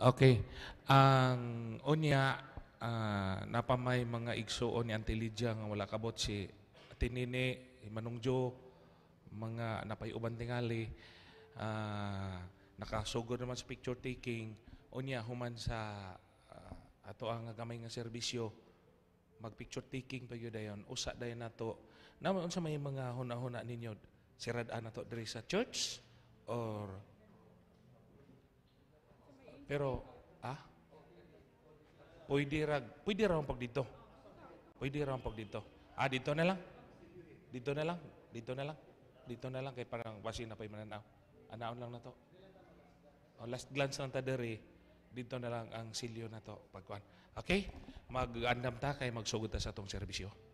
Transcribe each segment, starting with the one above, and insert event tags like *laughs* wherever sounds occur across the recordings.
Okay. Ang unya ah, napamay mga igsuon ni Auntie Lydia nga wala kabot si Tinini, Manungjo, mga napayuban tingali. ah, nakasugod naman sa picture taking. Unya human sa ah, ato ang gamay nga serbisyo mag picture taking pa yun dayon usa dayon nato naman unsa may mga huna-huna ninyo sirad-an nato diri sa church or pero, ah? Pwede ra, pwede ra ang pag dito. Pwede ra ang pag dito. Ah, dito na lang. Dito na lang. Dito na lang. Dito na lang kay parang basi na pa mananaw. Anaon lang na to. Oh, last glance lang ta diri. Dito na lang ang silyo na to pagkuan. Okay? Mag-andam ta kay magsugod ta sa tong serbisyo.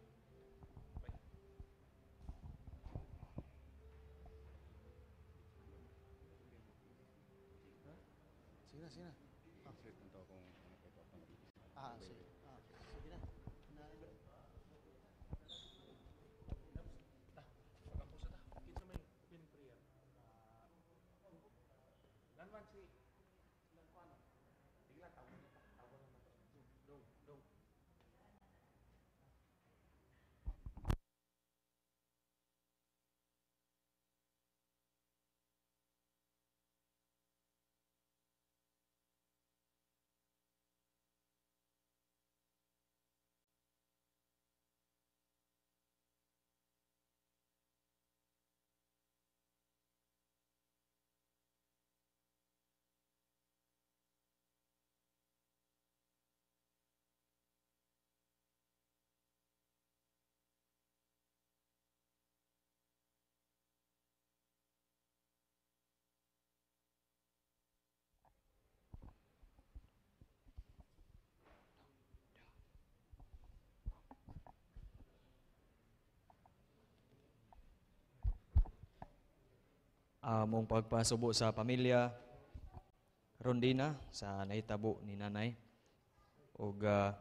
Among pagpasubo sa pamilya. Rondina sa naitabo ni nanay. Ug ah,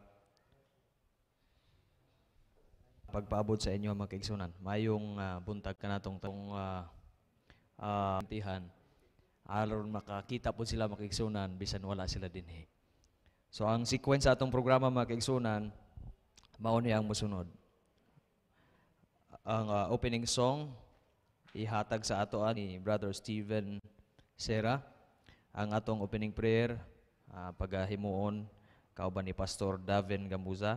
pagpaabot sa inyo mga kaigsunan mayong ah, buntag kanatong tong uh, tihan. Aron makakita po sila mga bisan wala sila dinhi. So ang sequence sa atong programa mga mao ni ang mosunod. Ang ah, opening song ihatag sa ato ah, ni Brother Steven Sera ang atong opening prayer ah, pagahimuon kauban ni Pastor Davin Gambuza.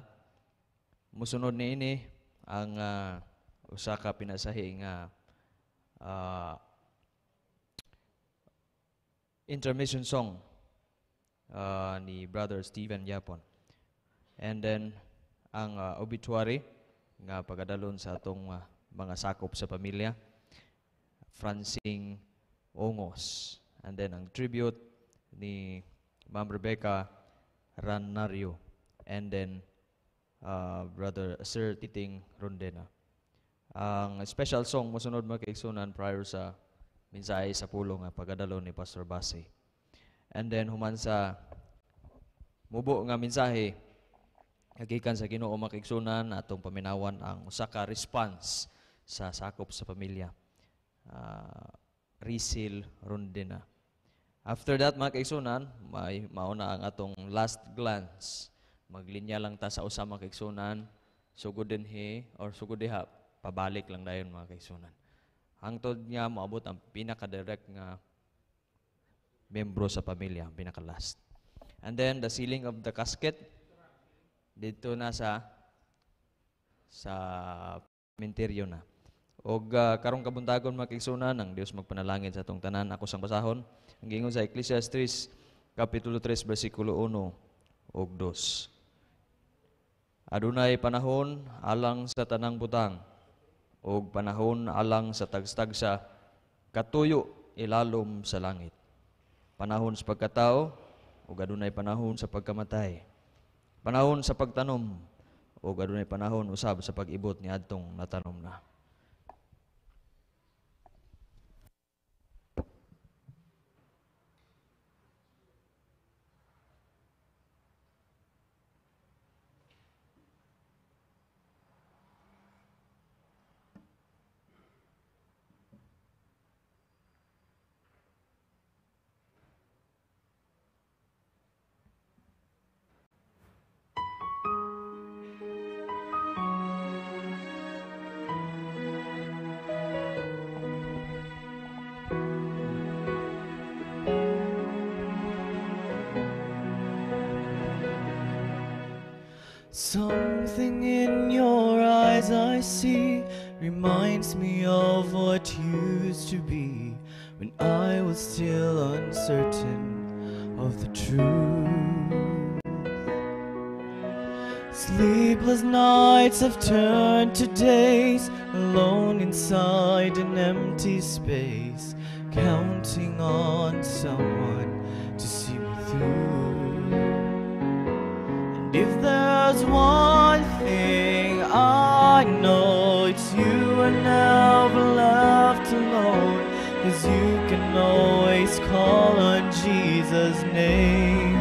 Musunod ni ini ang ah, usa ka pinasahi nga ah, intermission song ah, ni Brother Steven Yapon. And then ang ah, obituary nga pagadalon sa atong ah, mga sakop sa pamilya Francine Ongos. And then ang tribute ni Ma'am Rebecca Ranario. And then uh, Brother Sir Titing Rondena. Ang special song mosunod mga kaigsunan prior sa mensahe sa pulong nga pagadalo ni Pastor Basi. And then human sa mubo nga mensahe Hagikan sa Ginoo mga kaigsunan atong paminawan ang usa ka response sa sakop sa pamilya uh, Risil Rondina. After that, mga kaigsunan, may mauna ang atong last glance. Maglinya lang ta sa usa mga kaigsunan, sugod din he, or sugod diha, pabalik lang dayon mga kaigsunan. Hangtod nga moabot ang pinaka-direct nga membro sa pamilya, ang pinaka-last. And then, the sealing of the casket, dito na sa sa cementerio na. Og uh, karong kabuntagon mga kaigsunan ang Dios magpanalangin sa atong tanan ako sang basahon. Ang gingon sa Ecclesiastes kapitulo 3 bersikulo 1 ug 2. Adunay panahon alang sa tanang butang ug panahon alang sa tagstagsa katuyo ilalom sa langit. Panahon sa pagkatao ug adunay panahon sa pagkamatay. Panahon sa pagtanom ug adunay panahon usab sa pag-ibot ni adtong natanom na. In your eyes I see reminds me of what used to be when I was still uncertain of the truth. Sleepless nights have turned to days, alone inside an empty space, counting on someone to see me through. If there's one thing I know, it's you are never left alone. Cause you can always call on Jesus' name.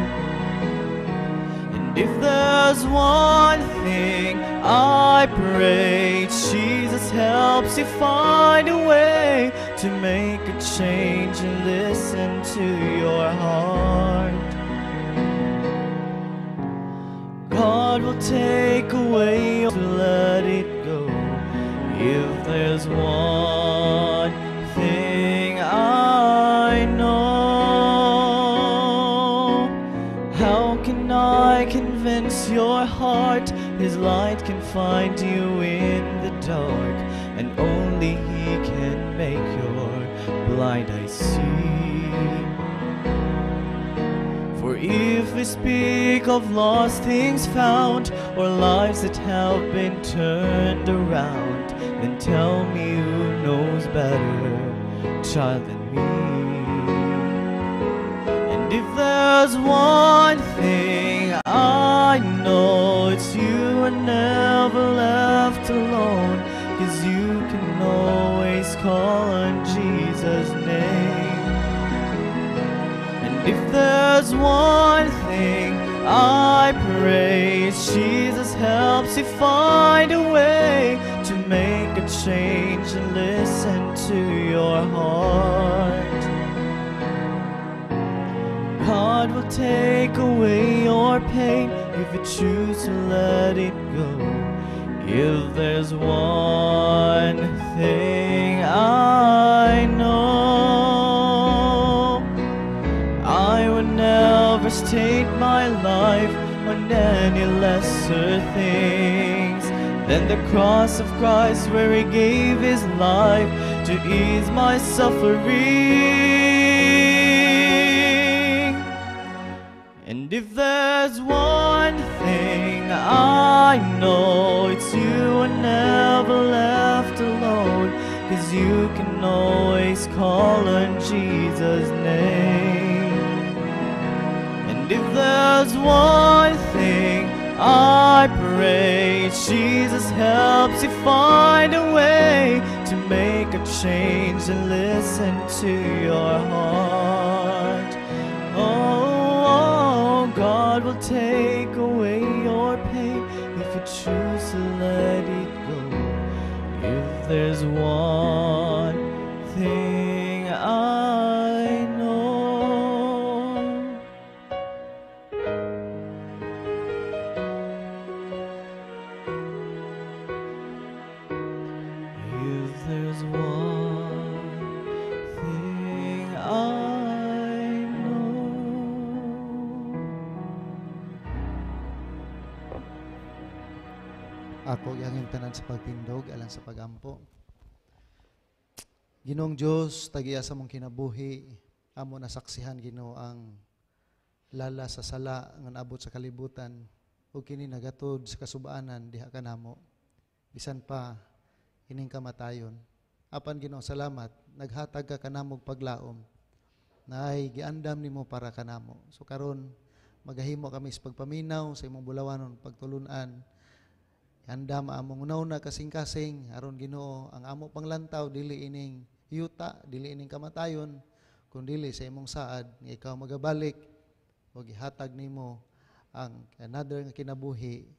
And if there's one thing I pray, Jesus helps you find a way to make a change and listen to your heart. God will take away to let it go. If there's one thing I know, how can I convince your heart His light can find you in the dark, and only He can make your blind eyes see? If we speak of lost things found, or lives that have been turned around, then tell me who knows better, child, than me. And if there's one thing I know, it's you are never left alone, cause you can always call on there's one thing I pray, Jesus helps you find a way to make a change and listen to your heart. God will take away your pain if you choose to let it go. If there's one thing I know, stake my life on any lesser things than the cross of Christ where He gave His life to ease my suffering. And if there's one thing I know, it's you are never left alone. Cause you can always call on Jesus' name. And if there's one thing I pray, Jesus helps you find a way to make a change and listen to your heart. Oh, God will take away your pain if you choose to let it go. If there's one tanan sa pagtindog alang sa pagampo. Ginong Dios tagiya sa mong kinabuhi. Amo nasaksihan Ginoo ang lala sa sala nga naabot sa kalibutan. Ug kini nagatod sa kasubaanan diha kanamo bisan pa ining kamatayon. Apan Ginoo salamat. Naghatag ka kanamog paglaom. Na ay giandam nimo para kanamo. So karon magahimo kami sa pagpaminaw sa imong bulawanon pagtulunan Handa maamong una kasing-kasing aron Ginoo ang amo panglantaw dili ining yuta dili ining kamatayon kun dili sa imong saad nga ikaw magabalik o gihatag nimo ang another nga kinabuhi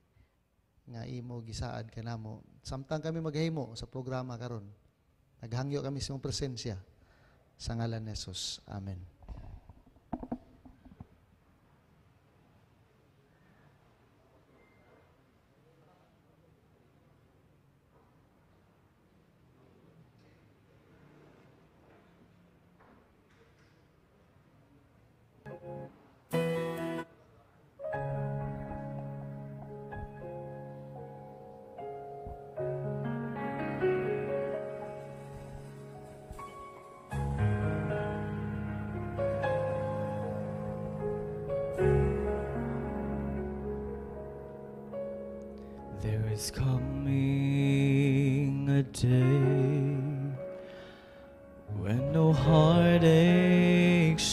nga imo gisaad kanamo samtang kami maghimo sa programa karon naghangyo kami sa imong presensya. Sa ngalan ni Jesus. Amen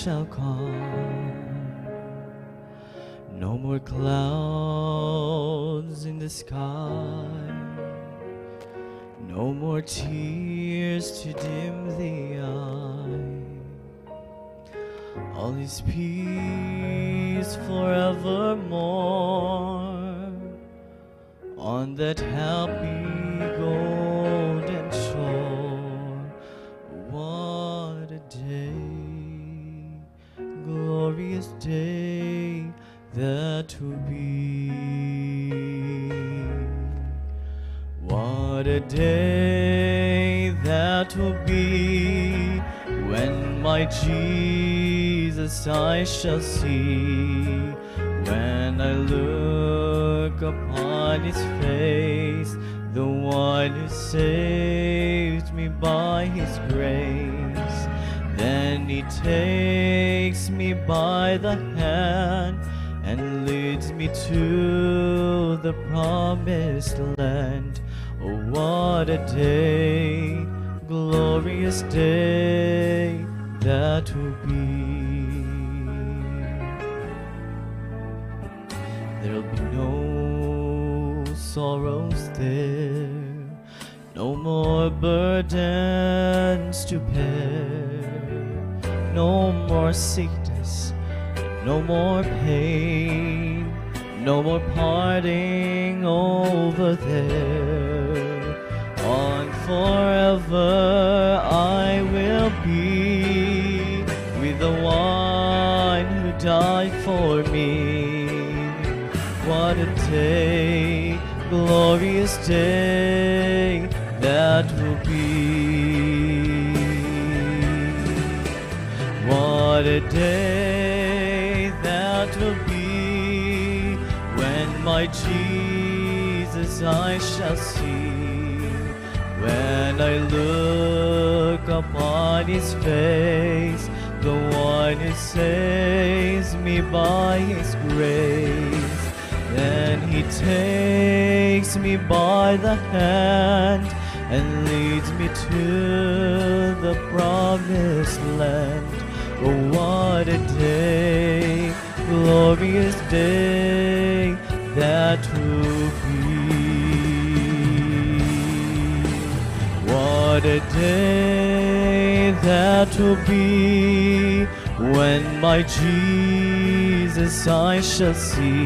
shall come, no more clouds in the sky, no more tears to dim the eye. All is peace forevermore. On that happy golden glorious day that will be. What a day that will be when my Jesus I shall see. When I look upon his face, the one who saved me by his grace, then he takes me by the hand and leads me to the promised land. Oh, what a day, glorious day that will be. There'll be no sorrows there, no more burdens to bear, no more sickness, no more pain, no more parting over there. On forever I will be with the one who died for me. What a day, glorious day that will be. What a day my Jesus I shall see. When I look upon his face, the one who saves me by his grace. Then he takes me by the hand and leads me to the promised land. Oh, what a day, glorious day that will be. What a day that will be when my Jesus I shall see.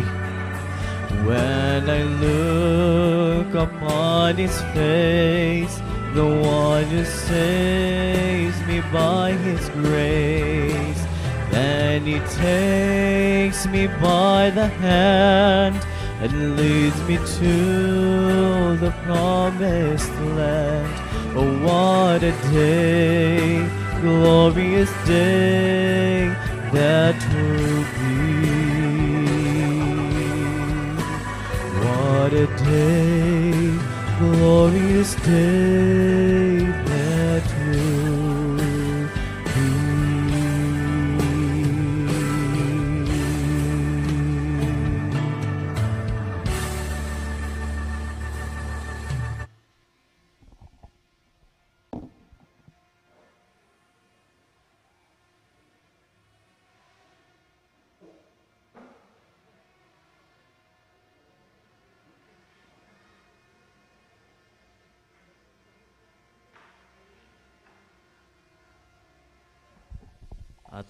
When I look upon his face, the one who saves me by his grace, then he takes me by the hand and leads me to the promised land. Oh, what a day, glorious day that will be. What a day, glorious day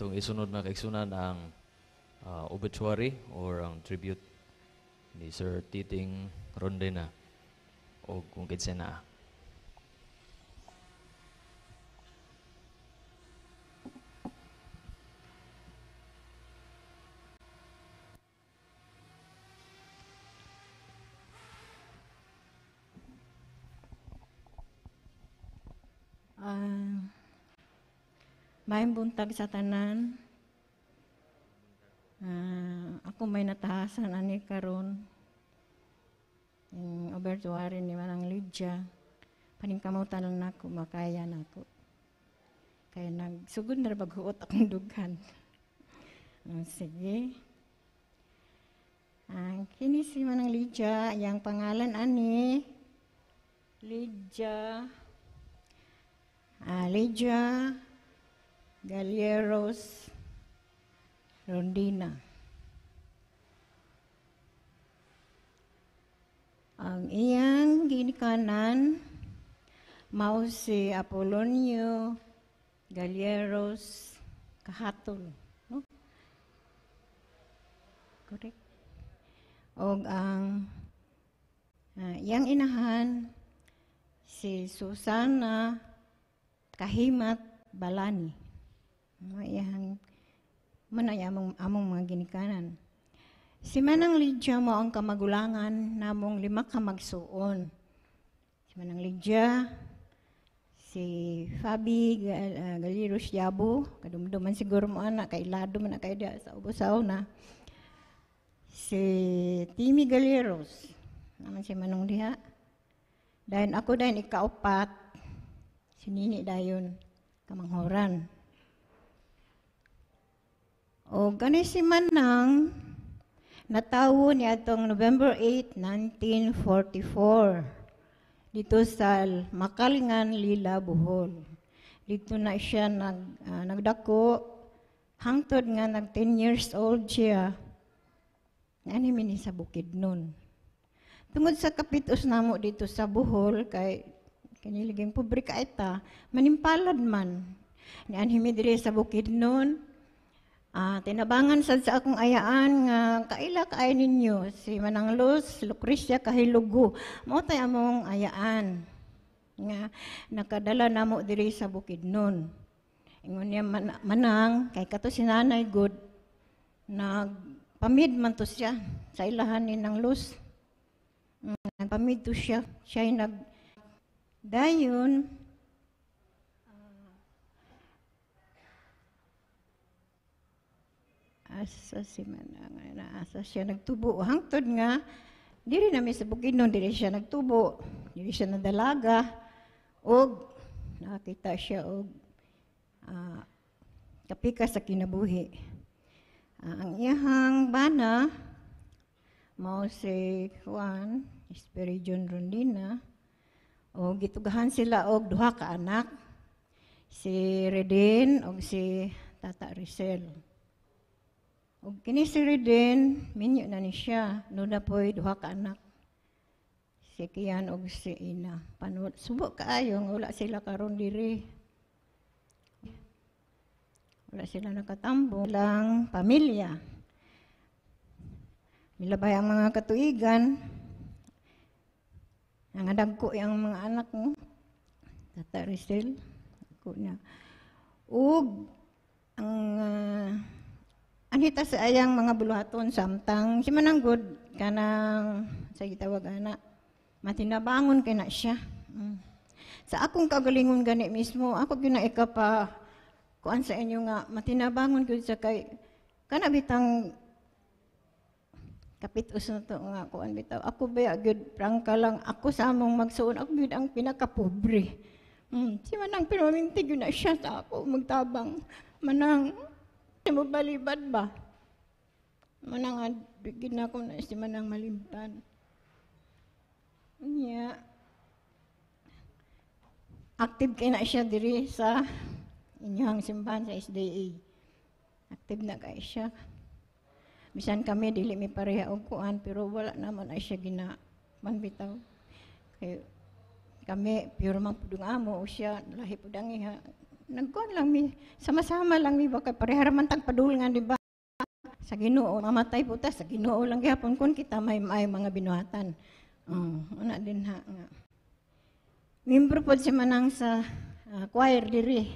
Atong isunod na kaigsunan ang ah, obituary or ang tribute ni Sir Titing Rondena o kung kinsa na. Ah, Maayong buntag sa tanan. Ah, ako may natahasan ani karon. Yung obituary ni Manang Lydia. Paningkamutan lang nako makaya nako. Kaya nagsugod na baghuot akong dughan. *laughs* Ah, sige. Ang kini si Manang Lydia, yang pangalan ani Lydia ah, Lydia Galieros Rondina. Ang iyang ginikanan mao si Apolonio Galieros Kahatol. No? Correct. Og ang ah, iyang inahan si Susana Kahimat Balani. Mga iyang manay among, among mga ginikanan. Si Manang Lydia mo ang kamagulangan namong lima ka magsuon. Si Manang Lydia, si Fabi Gal- ah, Galiros Yabo, kadumduman siguro mo anak, kay lado man kay dia sa ubusaw na. Si Timmy Galeros, naman si Manong Diha. Dahil ako dahil ikaupat, si Nini dayon, kamanghoran. O gani si Manang, natawo niya itong November 8, 1944 dito sa Makalingan, Lila, Bohol. Dito na siya nag, ah, nagdako, hangtod nga nag 10 years old siya. Ani mini sa bukid nun. Tungod sa kapitos namo dito sa Bohol, kay kaniliging pobre ka ita, manimpalad man. Ni anhimi diri sa bukid nun, Ah, tinabangan sad sa akong ayaan nga kaila kaay ninyo si Manang Luz, Lucrecia Kahilugo. Mao tay among ayaan nga nakadala namo diri sa Bukidnon. Ingon niya man- manang kay kato si Nanay good nagpamid man to siya sa ilahan ni Nang Luz. Mm, Nagpamid to siya. Siya nag dayon asa si Manang na asa siya nagtubo. Hangtod nga diri na mi sa Bukidnon diri siya nagtubo. Diri siya nadalaga. Og nakita siya og ah, kapika sa kinabuhi. Ah, ang iyahang bana mao si Juan Espiridion Rondina. O gitugahan sila og duha ka anak si Reden og si Tata Rizal Og kini si Reden, minyo na ni siya. No na po'y duha ka anak. Si Kian og si Ina. Panod, subo kaayo, nga wala sila karon diri. Wala sila nakatambo. Lang pamilya. Milabay ang mga katuigan. Ang dagko yung mga anak mo. Tata Rizal. Dagko niya. Ug ang ah, Anita sa ayang mga buluhaton samtang si mananggod kanang sa gitawag ana matinabangon kay na siya. Mm. Sa akong kagalingon gani mismo ako ginaika pa kuan sa inyo nga matinabangon gyud sa kay kana bitang kapit uson to nga kuan bitaw ako ba gyud prangka lang ako sa among magsuon ako gyud ang pinakapobre. Mm. Si manang pinamintig gyud na siya sa ako magtabang manang mo balibad ba? Manang bigyan na ako na si manang malimtan. Unya. Active kay na siya diri sa inyong simbahan sa SDA. Active na kay siya. Bisan kami dili mi pareha og kuan pero wala naman ay siya gina manbitaw. Kay kami pure man pudong amo o siya lahi pudang iha nagkuhan lang mi sama-sama lang mi baka pareha man tag padul nga di ba sa Ginoo mamatay po ta sa Ginoo lang gyapon kun kita may may mga binuhatan um, una din ha nga membro pod si manang sa ah, choir diri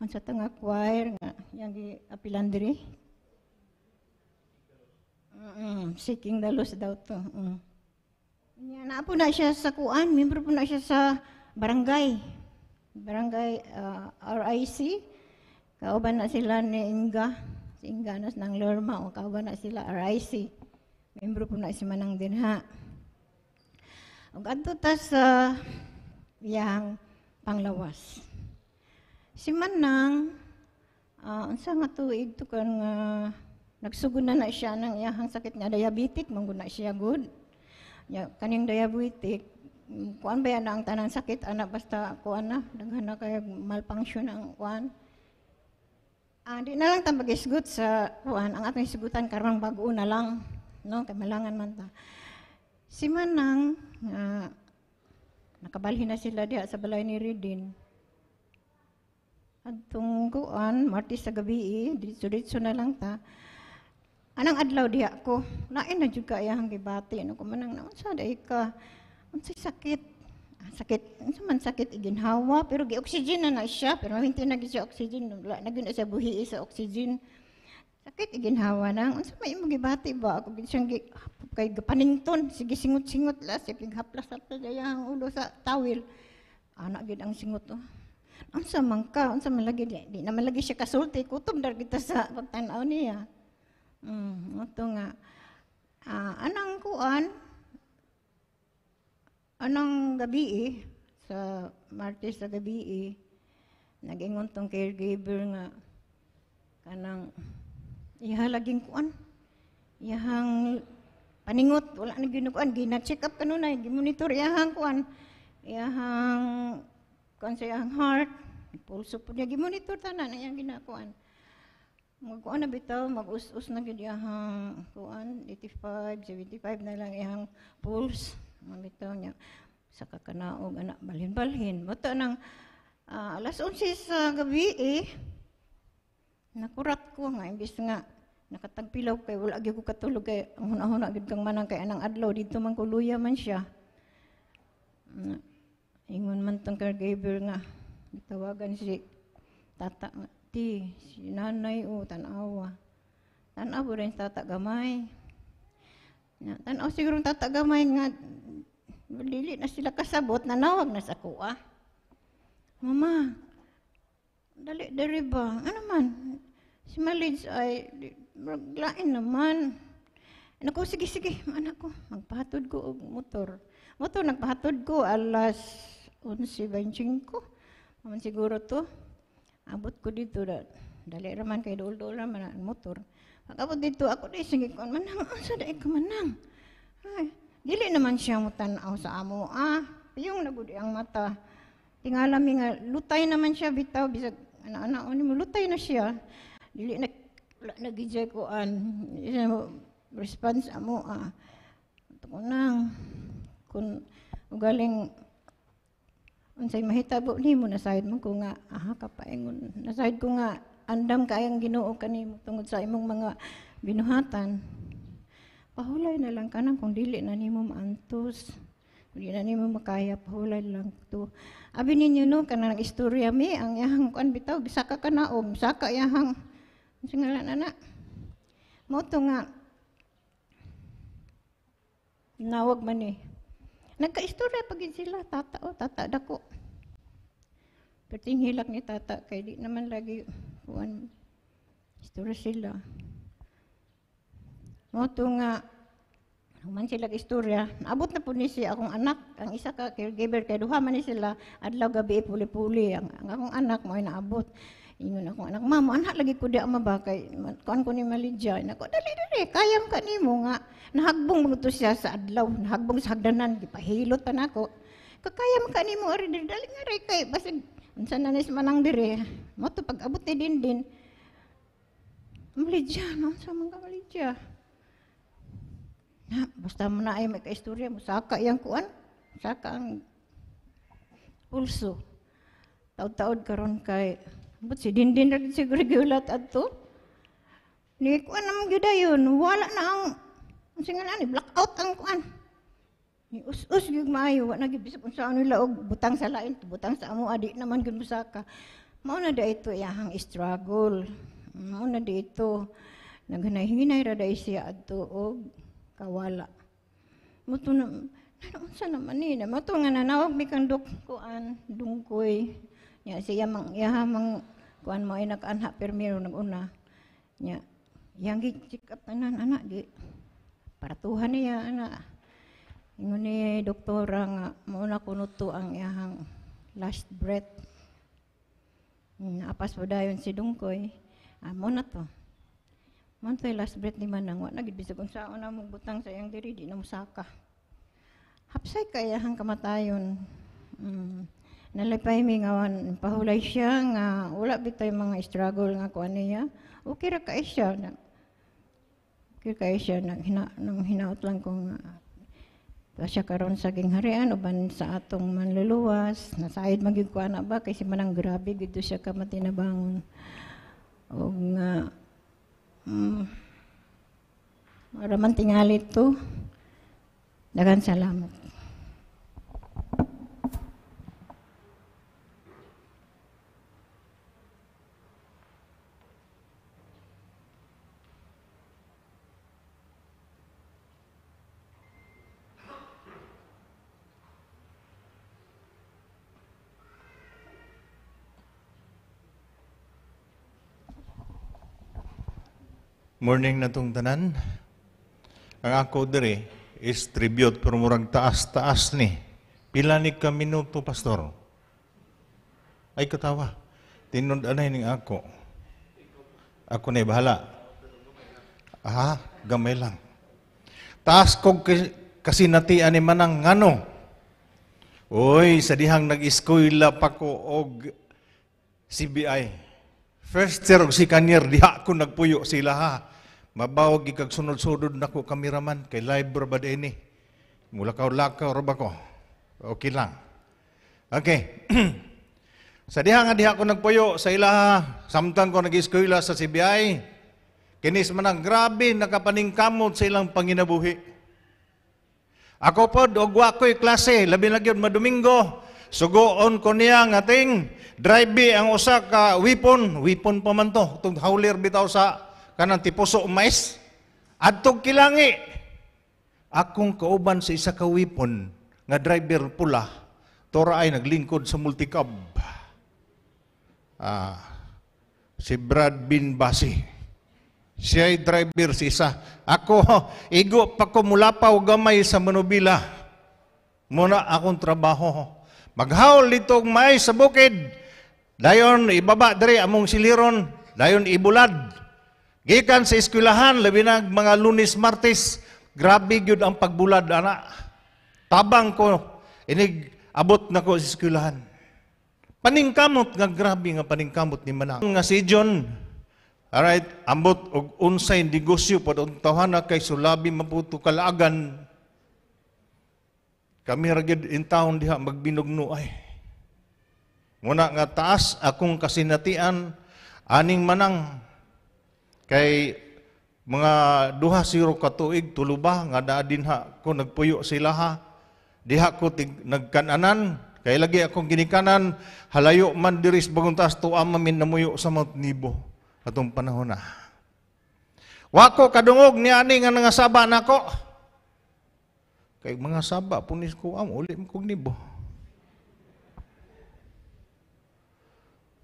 unsa ta nga choir nga yang gi apilan diri Mm, seeking the lost daw to. Mm. Nya na po na siya sa kuan, membro po na siya sa barangay. Barangay ah, RIC. Kauban na sila ni Inga. Si Inga nas ng Lorma o kauban na sila RIC. Membro po na si Manang Dinha. Ug adto ta sa yang panglawas. Si Manang ah, unsa nga tuig to kan nga nagsugod na siya ng iyahang sakit nga diabetic man gud na siya good nya kaning diabetic kuan ba yan ang tanang sakit? Ana basta kuan na. Daghan na kay malfunction ang kuan. Ah, di na lang ta mag-isgot sa kuan. Ang atong isgutan karong bag-o na lang no? Kay malangan man ta. Si Manang nga nakabalhin na sila diha sa balay ni Redin. Adtong kuan, Martes sa gabi, ditso-ditso na lang ta. Anang adlaw diha ko, lain na jud ka iyang gibati ano ko manang naon sa day ka. Unsay sakit? Ah, sakit, unsa man sakit iginhawa pero gi-oxygen na na siya pero hindi na gyud siya oxygen, wala na gyud siya buhi sa oxygen. Sakit iginhawa nang unsa may imong gibati ba ako gid gi kay gapanington sige singot-singot la siya pighaplas sa dayang ulo sa tawil. Anak gid ang singot oh. Unsa man ka, unsa man lagi di, di naman lagi siya kasulti, kutob dar kita sa pagtanaw niya. Mm, ito nga. Ah, anang kuan, anang gabi eh, sa Martes sa gabi eh, nagingon tong caregiver nga, kanang, iha laging kuan, iyahang paningot, wala na ginukuan, gina-check up kanunay, gimonitor iyahang kuan, iyahang kuan sa iyang heart, pulso po niya, gimonitor tanan, iyang ginakuan. Magkuan na bitaw, mag-us-us na gid iyahang kuan, 85, 75 na lang iyang pulse, mga bitaw niya. Sa kakanaog, anak, balhin-balhin. Mato nang ah, alas 11 sa gabi eh, nakurat ko nga, imbis nga, nakatagpilaw kay wala gyud ko katulog kay hunahuna gid kang manang kay anang adlaw dito man kuluya man siya. Mm, Ingon man tong caregiver nga gitawagan si tata ti si nanay o tanawa. Tanawa rin tata gamay. Na tanaw siguro ang tata gamay nga dili na sila kasabot nanawag na sa kuha. Mama, dali dali ba? Ano man? Si Malids ay maglain naman. Ano ko, sige, sige, anak ko, magpahatod ko og motor. Motor, nagpahatod ko alas 11.25. Maman siguro to. Abot ko dito, da, dali raman kay dol-dol raman ang motor. Pag abot dito, ako di, sige ko, manang, asa *laughs* da ka manang? Ay, dili naman siya mo tanaw sa amo. Ah, yung nagudi ang mata. Tingala mi nga, lutay naman siya, bitaw, bisag, anak-anak, ano mo, lutay na siya. Dili na, na gidya ko an, response amo, ah. Ito ko nang, kung ugaling, unsay mahitabo ni mo, nasahid mo ko nga, aha, kapaingon, nasahid ko nga, andam kayang ginoo kanimo tungod sa imong mga binuhatan. Pahulay na lang kanang kung dili na nimo maantos. Kung di na nimo makaya, pahulay lang to. Abi ninyo no, kanang istorya mi, ang yahang kuan bitaw, bisaka ka naom, saka yahang, nga na na. Mo to nga, nawag man eh. Nagka-istorya pag sila, tata o, tata dako. Perting hilak ni tata, kay di naman lagi, kuan, istorya sila. Mo nga, Human sila istorya. Naabot na po ni siya akong anak. Ang isa ka caregiver kay duha man ni sila adlaw gabi puli-puli. Ang, ang akong anak mo naabot. Ingon akong anak, mama, anak lagi ko di ang mabakay. Kuan ko ni Malidya. Nako, dali dali, kayam ka nimo nga. Nahagbong mo to siya sa adlaw. Nahagbong sa hagdanan. Gipahilot pa nako. Kakayam ka nimo ari dali nga ray kay basig unsa na nis manang dire. Mo to pag abot ni din din. Malidya, no? Sa mga Malidya. Na, basta mo na ay may kaistorya mo, saka yang kuan, saka ang pulso. Taod-taod karon kay, but si Dindin rin siguro giulat adto. Ni kuan naman gyud wala na ang, ang singa na ni, blackout ang kuan. Us-us gyud maayo, wa na gyud bisag unsa nila og butang sa lain, butang sa amo adi naman gyud musaka. Mao na da ito iyahang struggle. Mao na dito. Naghinay-hinay ra da siya adto og kawala. Muto na, unsa naman ni, na muto nga nanawag mi kang kuan dungkoy. Ya siya mang yaha mang kuan mo ay nakaanha permiro naguna. Nya, yang gi check up anak di paratuhan niya anak. Ingon ni doktora nga mauna kuno to ang iyahang last breath. Apas pa dayon si Dungkoy. Amo na to. Mantoy last breath ni Manang, wa nagid bisag unsa na mo butang sa iyang diri di na musaka. Hapsay kaya hang kamatayon. Mm. Nalipay mi nga pahulay siya nga wala bitay mga struggle nga kuan niya. Okay ra kay siya na Okay kay siya hina, nang hinaot lang kung uh, siya karon sa gingharian uban sa atong manluluwas nasayod magig ko na ba kay si manang grabe gid siya ka matinabangon og nga mm, Para man tingali to. Dagan salamat. Morning na tong tanan. Ang ako diri is tribute pero murag taas-taas ni. Pila ni ka minuto pastor? Ay katawa. Tinod anay ning ako. Ako na bahala. Aha, gamay lang. Taas ko kasi natian ni manang ngano. Oy, sa dihang nag-eskwela pa ko og CBI. First year og second year, diha ko nagpuyo sila ha. Mabawag ikag sunod-sunod na ko kameraman kay live ra ba ini. Mulakaw-lakaw ra ba ko? Okay lang. Okay. *clears throat* sa diha nga diha ko nagpuyo sa ila ha. Samtang ko nag-eskwela sa CBI. Kinis man ang grabe nakapaningkamot sa ilang panginabuhi. Ako po, og ko'y klase, labi na gyud madomingo. Sugoon ko niya nga ting drive ang usa ka weapon, weapon pa man to, itong howler bitaw sa kanang tipuso mais. Adtong kilangi. Akong kauban sa isa ka weapon nga driver pula, tora ay naglingkod sa multicab. Ah, si Brad Bin Basi. Siya driver si isa. Ako, igo pa ko mulapaw gamay sa manubila. Muna akong trabaho. Maghaol ditong may sa bukid. Dayon, ibaba diri among siliron. Dayon, ibulad. Gikan sa eskwelahan, labi na mga lunes, martes. Grabe gyud ang pagbulad, ana. Tabang ko, inig abot na ko sa eskwelahan. Paningkamot nga grabe nga paningkamot ni Manang. Nga si John, Alright, ambot og unsay negosyo pod ang tawhana kay sulabi maputo kalaagan. Kami ra in town diha magbinugno ay. Muna nga taas akong kasinatian aning manang kay mga duha siro ka tuig tuluba nga naa dinha ko nagpuyo sila ha. Diha ko tig, nagkananan kay lagi akong ginikanan halayo man diris bagong taas tuwa mamin namuyo sa Mount Nebo atong panahon na. Wako kadungog ni ani nga nangasaba nako. Kay mga saba punis ko am uli kog nibo.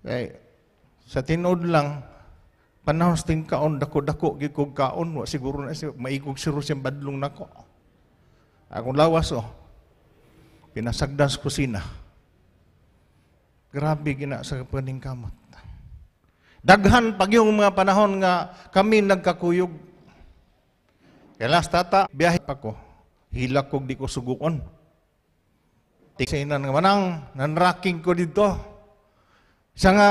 Kay sa tinod lang panahon ting kaon dako-dako gyud kog kaon wa siguro na siya maigog siro siyang badlong nako. Akong lawas oh. Pinasagdan sa kusina. Grabe gina sa paningkamot. Daghan pag yung mga panahon nga kami nagkakuyog. Kaya last tata, biyahe pa ko. Hilak kog di ko sugukon. Tiksinan nga manang, nanraking ko dito. Sa nga,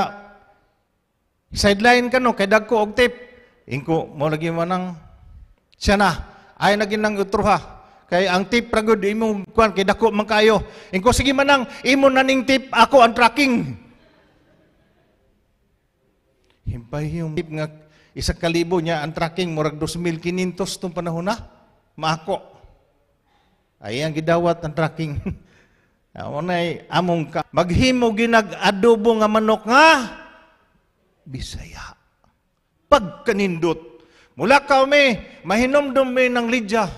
sideline ka no, kay dag ko og tip. Ingko, mo lagi manang, siya na, ay naging nang utruha. Kay ang tip ragod imo kuan kay dako man kayo. Ingko sige manang imo naning tip ako ang tracking. Himpay yung tip nga isa kalibo niya ang tracking murag 2,500 tong panahon na. Maako. Ay ang gidawat ang tracking. *laughs* Amonay among ka maghimo ginag-adobo nga manok nga Bisaya. Pagkanindot. Mula ka mi, mahinomdom mi ng Lidya.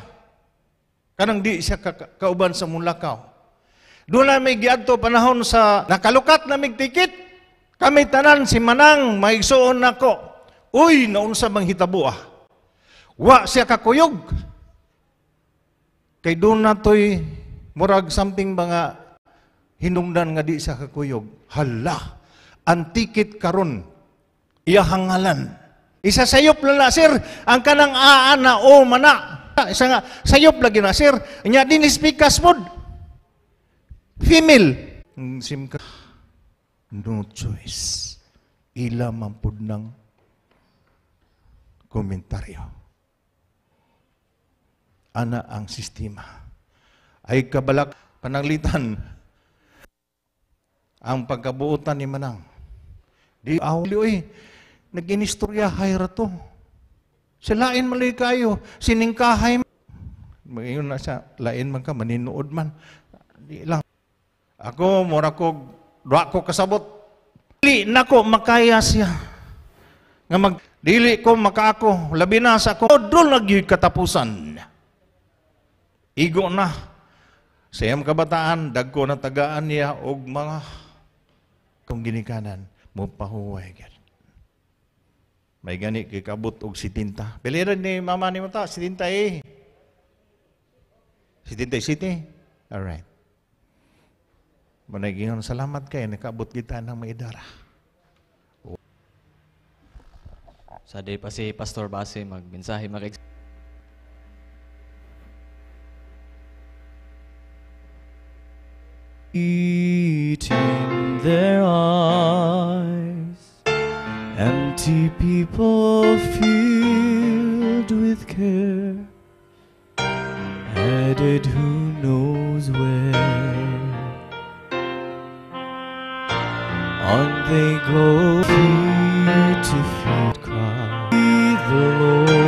Kanang di siya ka- kauban sa Mulakaw. Doon na may giadto panahon sa nakalukat na mig tikit. Kami tanan si Manang maigsuon nako. Uy, naunsa bang hitabo ah. Wa siya kakuyog. Kay doon na to'y murag something nga hinungdan nga di siya kakuyog. Hala, ang tikit karon, iyahangalan. Isa sayop lala, sir. Ang kanang aana o mana. Isa nga, sayop lagi na, sir. Nya din speakas mod. Female. Sim. No choice. Ila man pud ng komentaryo. Ana ang sistema. Ay kabalak pananglitan ang pagkabuutan ni Manang. Di awli oy, nag-inistorya hayra to. Silain mali kayo, siningkahay Ngayon na siya, lain man ka, maninood man. Di lang. Ako, mura ko, dwa ko kasabot. Dili na ko makaya siya. Nga mag, dili ko makaako, labi na sa ko, doon nagyoy katapusan. Igo na. Sa iyang kabataan, dagko na tagaan niya og mga kung ginikanan mo pahuway gid. May gani kay kabot og sitinta. Piliran ni mama ni mata, sitinta eh. Sitinta city. All right. Managingon salamat kay nakabot kita ng maidara. Sa day pa si Pastor Base magmensahe makik eating their eyes. Empty people filled with care, headed who knows where. On they go, feet to feet cry, the Lord.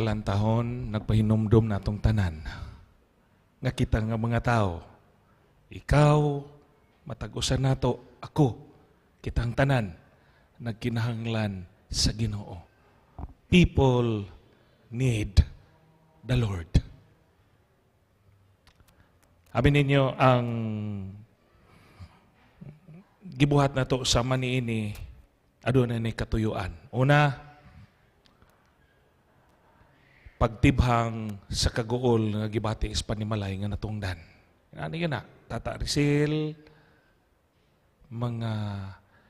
Kalantahon nagpahinumdum natong tanan. Nga kita nga mga tao, ikaw, matagusan nato, ako, kitang tanan, nagkinahanglan sa Ginoo. People need the Lord. Sabi ninyo, ang gibuhat na to sa maniini, aduna ni katuyuan. Una, pagtibhang sa kaguol nga gibati is panimalay nga natungdan. Ano yun na? Tata Rizal, mga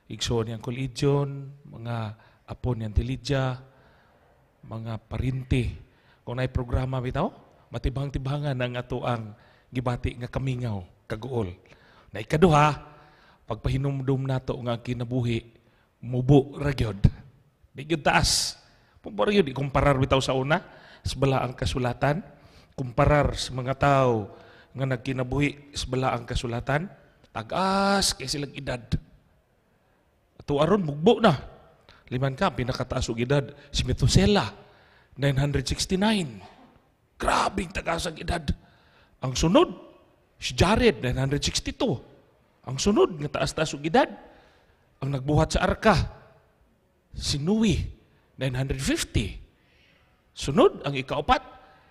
igsoon niyang kolidyon, mga apo niyang tilidya, mga parinti. Kung na'y programa bitaw, matibang-tibangan ang ato ang gibati nga kamingaw, kaguol. Na ikaduha, pagpahinumdum nato nga kinabuhi, mubo ragyod. Di taas. Pumpara yun, ikumparar bitaw sa una, sa bala ang kasulatan, kumparar sa mga tao nga nagkinabuhi sa bala ang kasulatan, tagas kay silang edad. Ato aron mugbo na. Liman ka, pinakataas og edad, si Methuselah, 969. Grabing tagas ang edad. Ang sunod, si Jared, 962. Ang sunod, nga taas-taas og edad, ang nagbuhat sa arka, si Nui, 950. Sunod, ang ikaapat,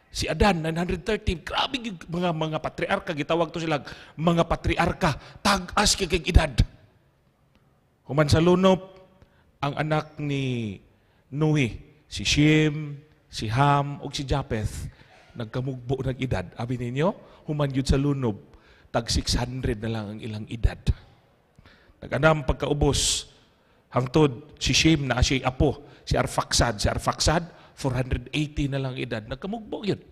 si Adan, 913. Grabe mga mga patriarka, gitawag to silang mga patriarka, tag-as kay edad. Human sa lunop, ang anak ni Nui, si Shem, si Ham, ug si Japheth, nagkamugbo ng edad. Abi ninyo, human yun sa lunob, tag 600 na lang ang ilang edad. Nag-anam pagkaubos, hangtod si Shem na siya apo, si Arfaxad, si Arfaxad, 480 na lang edad. Nagkamugbo yun.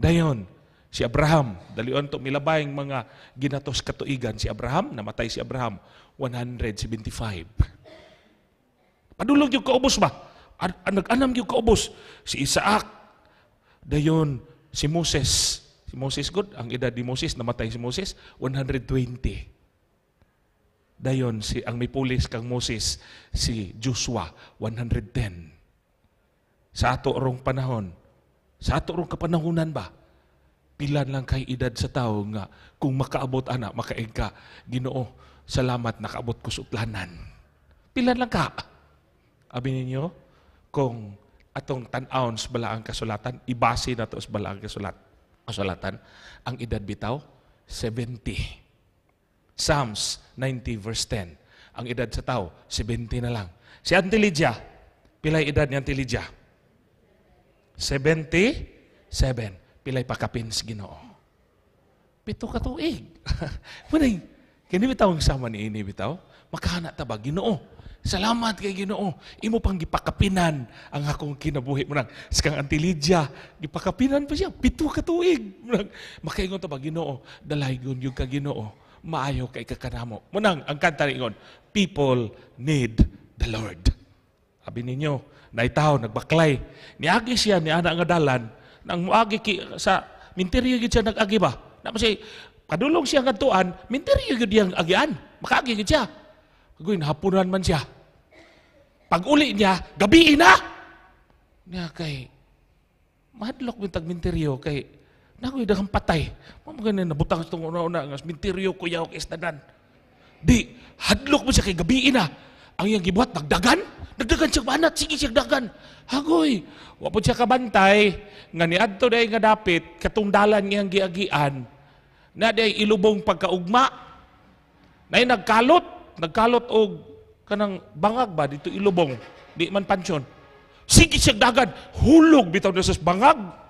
Dayon, si Abraham, dalion to milabayng mga ginatos katuigan. Si Abraham, namatay si Abraham, 175. Padulog yung kaubos ba? An- an- Nag-anam yung kaubos. Si Isaac, dayon si Moses. Si Moses good, ang edad ni Moses, namatay si Moses, 120. Dayon si ang may pulis kang Moses si Joshua 110. Sa ato rong panahon, sa ato rong kapanahunan ba? Pilan lang kay edad sa tao nga kung makaabot ana makaig ka Ginoo salamat nakaabot ko sa utlanan. Pilan lang ka. Abi ninyo kung atong tan-aon sa balaang kasulatan, ibase na to sa balaang kasulat, kasulatan, ang edad bitaw 70. Psalms 90 verse 10. Ang edad sa tao, 70 na lang. Si Auntie Lydia, pilay edad ni Auntie Lydia? 77. Pilay pakapins ginoo. Pito ka tuig. *laughs* Manay, kini bitaw ang sama ni ini bitaw. Makahana ta ba ginoo? Salamat kay Ginoo. Imo pang gipakapinan ang akong kinabuhi mo nang sa kang Auntie Lydia, gipakapinan pa siya pito ka tuig. Munang makaingon ta ba Ginoo, dalaygon yung ka Ginoo maayo kay kakanamo. Munang ang kanta ingon, people need the Lord. Abi ninyo, naitaw nagbaklay. Niagi siya ni ana nga dalan nang muagi ki sa minteryo gid siya nagagi ba? Na say kadulong siya ngadtuan, minteryo gid yang agian. Makaagi gid siya. Kagoy hapunan man siya. Pag uli niya, gabi na. Niya kay mahadlok min tag minteryo kay Nakoy daghang patay. Ganun nabutang sa tong una-una nga minteryo kuya og istadan. Di hadlok mo siya kay gabi na. Ang iyang gibuhat nagdagan. Nagdagan siya banat sige siya dagan. Hagoy, wa po siya kabantay nga niadto day nga dapit katong dalan ngayang giagian. Na day ilubong pagkaugma. Nay nagkalot, nagkalot og kanang bangag ba dito ilubong. Di man pansyon. Sige siya dagan, hulog bitaw na sa bangag.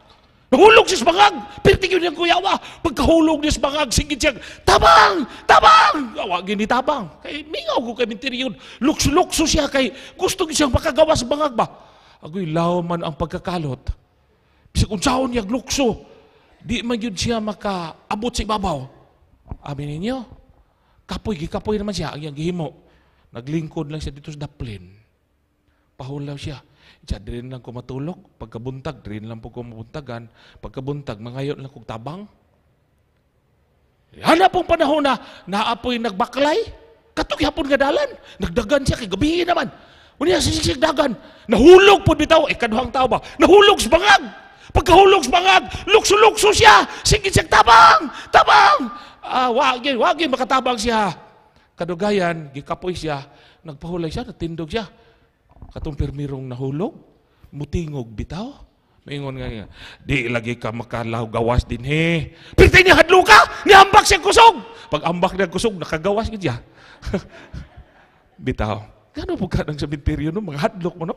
Nahulog sa bangag. Pirti yun yung kuyawa. Pagkahulog sa bangag, sige siya, tabang! Tabang! Awa, gini tabang. Kay, mingaw ko kay mintiri yun. Lukso-lukso siya kay, gusto siyang makagawa sa bangag ba? Agoy, law man ang pagkakalot. Bisa kung saan niya lukso, di man yun siya makaabot sa ibabaw. Amin ninyo, kapoy, gikapoy naman siya, ang gihimo. Naglingkod lang siya dito sa daplin. Pahulaw siya. Siya, dirin lang ko matulog. Pagkabuntag, dirin lang po ko mabuntagan. Pagkabuntag, mangayon lang kong tabang. Hanap pong panahon na naapoy nagbaklay. Katok hapon nga dalan. Nagdagan siya kay gabi naman. Unya sisig dagan. Nahulog po bitaw. Eh, kaduhang tao ba? Nahulog sa bangag. Pagkahulog sa bangag, lukso-lukso siya. Sige siya, tabang! Tabang! Ah, wagi, wagi makatabang siya. Kadugayan, gikapoy siya. Nagpahulay siya, natindog siya. Katong pirmirong nahulog. mutingog bitaw. Maingon nga nga, di lagi ka makalaw gawas din he. Pintay niya hadlo ka! Niambak siya kusog! Pag ambak niya kusog, nakagawas ka siya. *laughs* bitaw. Gano po ka ng cemetery no? Mga hadlok mo no?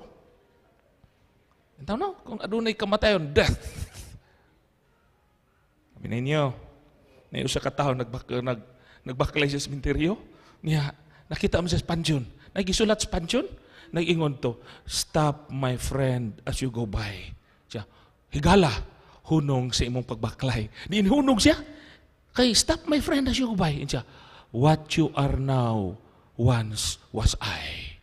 Entaw no? Kung adunay kamatayon, death. Sabi ninyo, may usa ka tao nagbak, nag, nagbaklay sa sementeryo. Niya, nakita mo sa pansyon. Nagisulat sa pansyon. Nag-ingon to, stop my friend as you go by. Siya, higala, hunong sa imong pagbaklay. Di hunong siya. Kay, stop my friend as you go by. And siya, what you are now, once was I.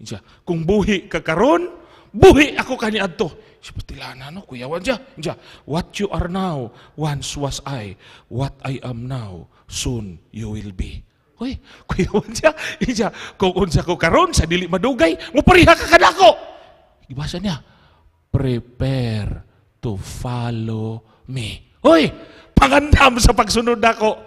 And siya, kung buhi ka karon, buhi ako kaniadto. Siya patilana no, kuyawan siya. Siya, what you are now, once was I. What I am now, soon you will be. Hoy, kuyawan siya. Siya, kung unsa ko karon sa dili madugay, mupariha ka kadako. Ibasa niya, prepare to follow me. Hoy, pangandam sa pagsunod nako.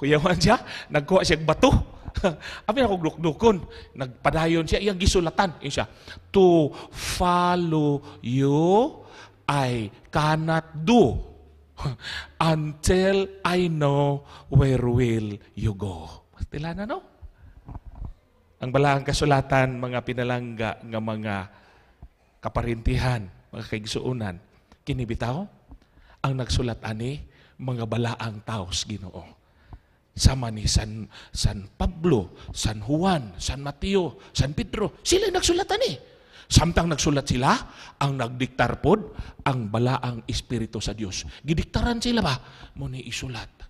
Kuya Juan nagkuha siya bato. *laughs* Abi ako glukdukon. Nagpadayon siya, iyang gisulatan. Yun siya, to follow you, I cannot do *laughs* until I know where will you go. Tila na, no? Ang balaang kasulatan, mga pinalangga nga mga kaparintihan, mga kaigsuunan, kinibitaw, ang nagsulat ani, mga balaang taos ginoo. Sama ni San, San Pablo, San Juan, San Mateo, San Pedro, sila nagsulat ani. Samtang nagsulat sila, ang nagdiktar pod, ang balaang espiritu sa Dios. Gidiktaran sila ba? Muni isulat.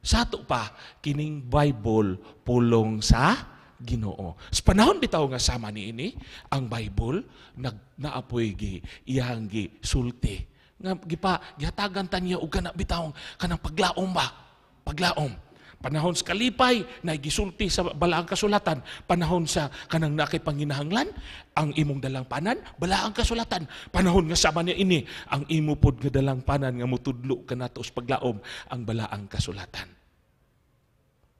Sa ato pa, kining Bible pulong sa Ginoo. Sa panahon bitaw nga sama ni ini, ang Bible nag naapoy gi iyang gi sulti. Nga gipa gihatagan ta niya og kana bitaw kanang paglaom ba? Paglaom. Panahon sa kalipay, na gisulti sa balaang kasulatan. Panahon sa kanang nakay panginahanglan, ang imong dalang panan, balaang kasulatan. Panahon nga sama niya ini, ang imo pod nga dalang panan nga mutudlo kanato sa paglaom, ang balaang kasulatan.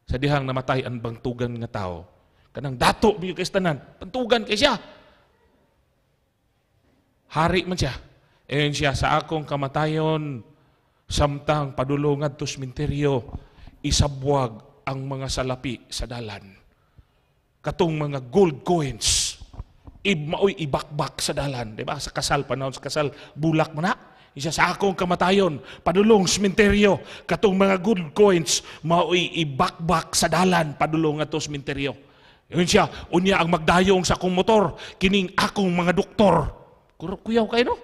Sa dihang namatay ang bangtugan nga tao, kanang dato biyo kay tanan, pantugan kay siya. Hari man siya. Ayon siya sa akong kamatayon, samtang padulungan to sementeryo, isabwag ang mga salapi sa dalan. Katong mga gold coins, maoy ibakbak sa dalan, di ba? Sa kasal panahon sa kasal, bulak man na. Isa sa akong kamatayon, padulong sementeryo, katong mga gold coins, maoy ibakbak sa dalan, padulong ato sementeryo. Yun siya, unya ang magdayong sa akong motor, kining akong mga doktor. Kuyaw kayo no?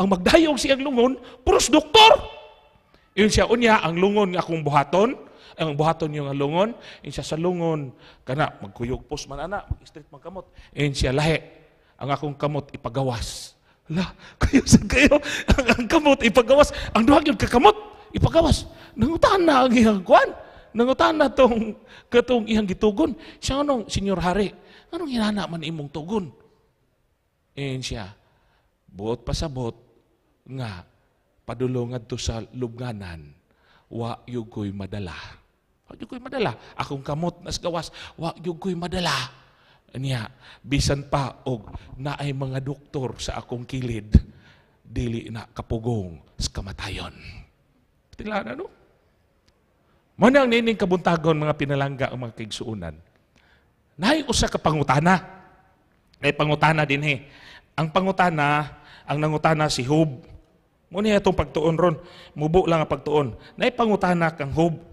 Ang magdayong siyang lungon, puros doktor. Yun siya, unya, ang lungon nga akong buhaton, ang buhaton yung lungon, yun siya sa lungon, kana, magkuyog pos man ana, mag-street man kamot. Yun siya, lahi, ang akong kamot ipagawas. La, kayo sa kayo, ang, ang kamot ipagawas. Ang duhag yung kakamot, ipagawas. Nangutan na ang iyang kwan. Nangutan na tong, katong iyang gitugon. Siya anong, Senyor Hari, anong hinana man imong tugon? Yun siya, buot pasabot, nga, padulungan to sa lubnganan, wa yugoy madala. Wa yugoy madala. Akong kamot nas gawas, wa yugoy madala. Niya, bisan pa og naay mga doktor sa akong kilid, dili na kapugong sa kamatayon. Tila na no? Muna ang nining kabuntagon mga pinalangga ang mga kaigsuunan. Naay usa ka pangutana. May pangutana din he. Ang pangutana, ang nangutana si Job. Muna itong pagtuon ron. Mubo lang ang pagtuon. Naay pangutana kang Job.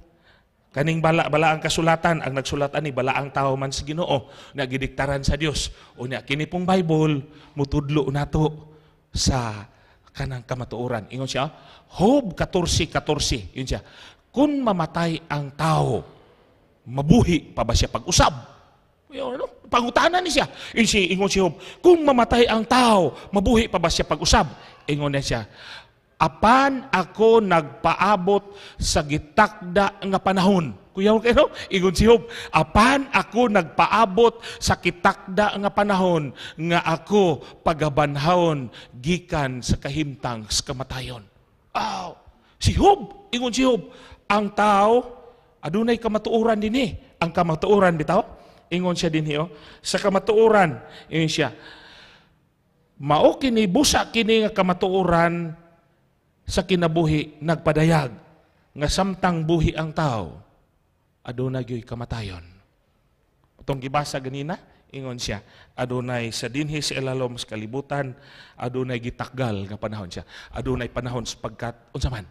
Kaning bala, bala ang kasulatan, ang nagsulatan ni bala ang tao man sa Ginoo, nagidiktaran sa Dios. Unya kini pong Bible mutudlo nato sa kanang kamatuoran. Ingon siya, Job 14:14. Yun siya. Kung mamatay ang tao, mabuhi pa ba siya pag-usab? Ano? Pangutanan ni siya. Yun si, ingon si Job, kung mamatay ang tao, mabuhi pa ba siya pag-usab? Ingon na siya, apan ako nagpaabot sa gitakda nga panahon. Kuya kayo, ingon si Job, apan ako nagpaabot sa kitakda nga panahon nga ako pagabanhawon gikan sa kahimtang sa kamatayon. Aw, si Job, ingon si Job, ang tao adunay kamatuoran din eh. Ang kamatuoran bitaw, ingon siya din oh. Sa kamatuoran, ingon siya, Mao kini busa kini nga kamatuoran sa kinabuhi nagpadayag nga samtang buhi ang tao aduna gyoy kamatayon. Itong gibasa ganina, ingon siya, adunay sa dinhi sa ilalom sa kalibutan, adunay gitakgal nga panahon siya. Adunay panahon sa pagkat, unsa man,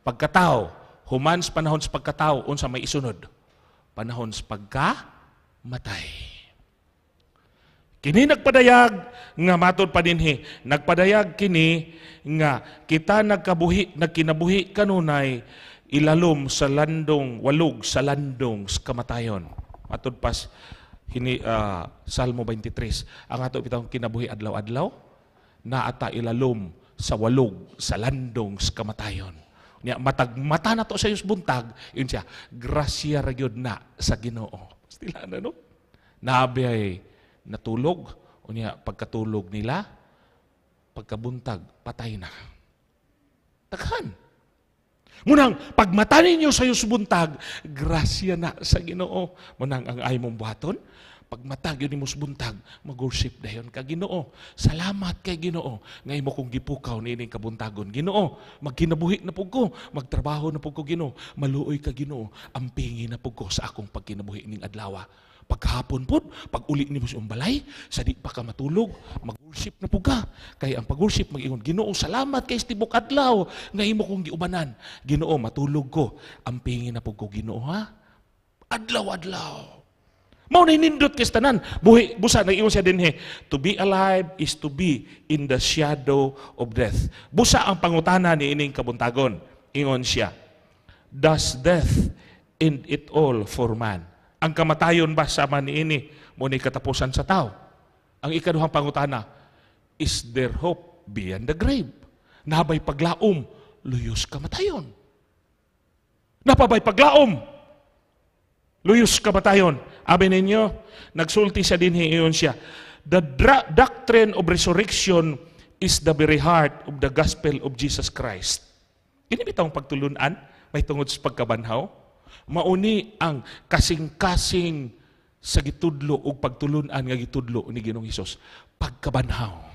pagkatao, human sa panahon sa pagkatao, unsa may isunod. Panahon sa pagkamatay. Kini nagpadayag nga matod pa dinhi, nagpadayag kini nga kita nagkabuhi nagkinabuhi kanunay ilalom sa landong walog sa landong sa kamatayon. Matod pas hini ah, Salmo 23. Ang ato bitang kinabuhi adlaw-adlaw na ata ilalom sa walog sa landong sa kamatayon. Nya matag mata na to sa iyos buntag, yun siya, grasya ra na sa Ginoo. Stila na no? Nabi ay natulog, unya pagkatulog nila, pagkabuntag, patay na. Takhan. Munang, pagmata ninyo sa iyo subuntag, grasya na sa ginoo. Munang ang ay mong buhaton, pagmata yun mo subuntag, mag-worship dayon ka ginoo. Salamat kay ginoo. Ngay mo kong gipukaw ni ining kabuntagon. Ginoo, magkinabuhi na po ko, magtrabaho na po ko ginoo. Maluoy ka ginoo, ampingi na po ko sa akong pagkinabuhi ning adlawa. Pagkahapon po, pag uli ni mo sa balay, sa di pa ka matulog, mag-worship na po ka. Kaya ang pag-worship, mag-ingon, Ginoo, salamat kay Stibok Adlaw, nga imo kong giubanan. Ginoo, matulog ko. Ang pingin na po ko, Ginoo, ha? Adlaw-adlaw. Mao na nindot kay tanan. Buhi busa nag siya dinhi. To be alive is to be in the shadow of death. Busa ang pangutana ni ining kabuntagon. Ingon siya. Does death end it all for man? Ang kamatayon ba sama ni ini mo ni katapusan sa tao? Ang ikaduhang pangutana, is there hope beyond the grave? Nabay paglaom, luyos kamatayon. Napabay paglaom, luyos kamatayon. Abi ninyo, nagsulti siya din iyon siya. The doctrine of resurrection is the very heart of the gospel of Jesus Christ. Ini bitang pagtulunan, may tungod sa pagkabanhaw. Mauni ang kasing-kasing sa gitudlo o pagtulunan nga gitudlo ni Ginoong Hesus. Pagkabanhaw.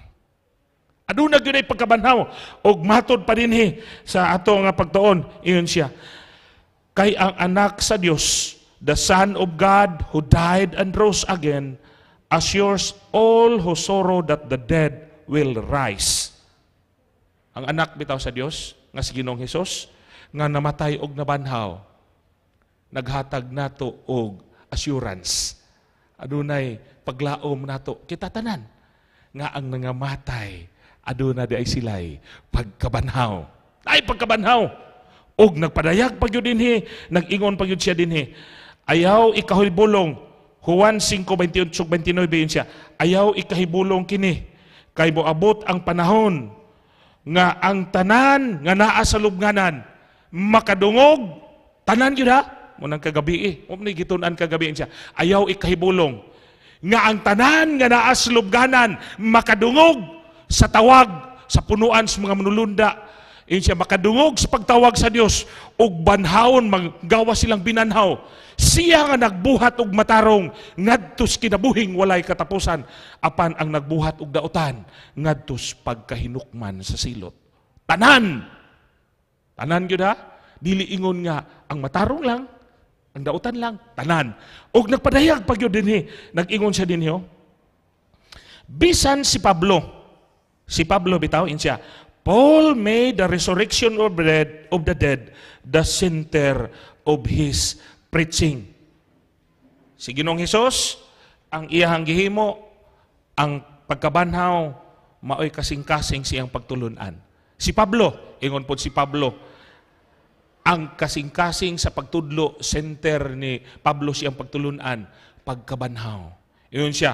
Aduna gyud ay pagkabanhaw og matod pa dinhi sa ato nga pagtuon iyon siya. Kay ang anak sa Dios, the Son of God who died and rose again, assures all who sorrow that the dead will rise. Ang anak bitaw sa Dios nga si Ginoong Hesus nga namatay og nabanhaw naghatag nato og assurance. Adunay paglaom nato kita tanan nga ang nangamatay aduna di ay silay pagkabanhaw. Ay pagkabanhaw. Og nagpadayag pag yun dinhi, nag-ingon pag yun siya dinhi. Ayaw ikahibulong. Juan 5:28-29 yun siya. Ayaw ikahibulong kini. Kay moabot ang panahon nga ang tanan nga naa sa lubnganan makadungog tanan gyud ha munang kagabi eh mo ni gitun-an kagabi siya ayaw ikahibulong nga ang tanan nga naa sa lubnganan makadungog sa tawag sa punuan sa mga manulunda Iyon siya makadungog sa pagtawag sa Dios ug banhawon maggawa silang binanhaw. Siya nga nagbuhat og matarong ngadtos kinabuhing walay katapusan apan ang nagbuhat og dautan ngadtos pagkahinukman sa silot. Tanan. Tanan gyud ha? Dili ingon nga ang matarong lang, ang dautan lang, tanan. Og nagpadayag pag yun dinhi, nag-ingon siya dinhi oh. Bisan si Pablo, si Pablo bitaw in siya, Paul made the resurrection of the dead, of the dead the center of his preaching. Si Ginoong Hesus, ang iyahang gihimo, ang pagkabanhaw, maoy kasing-kasing siyang pagtulunan. Si Pablo, ingon po si Pablo, ang kasing-kasing sa pagtudlo, center ni Pablo siyang pagtulunan, pagkabanhaw. Iyon siya,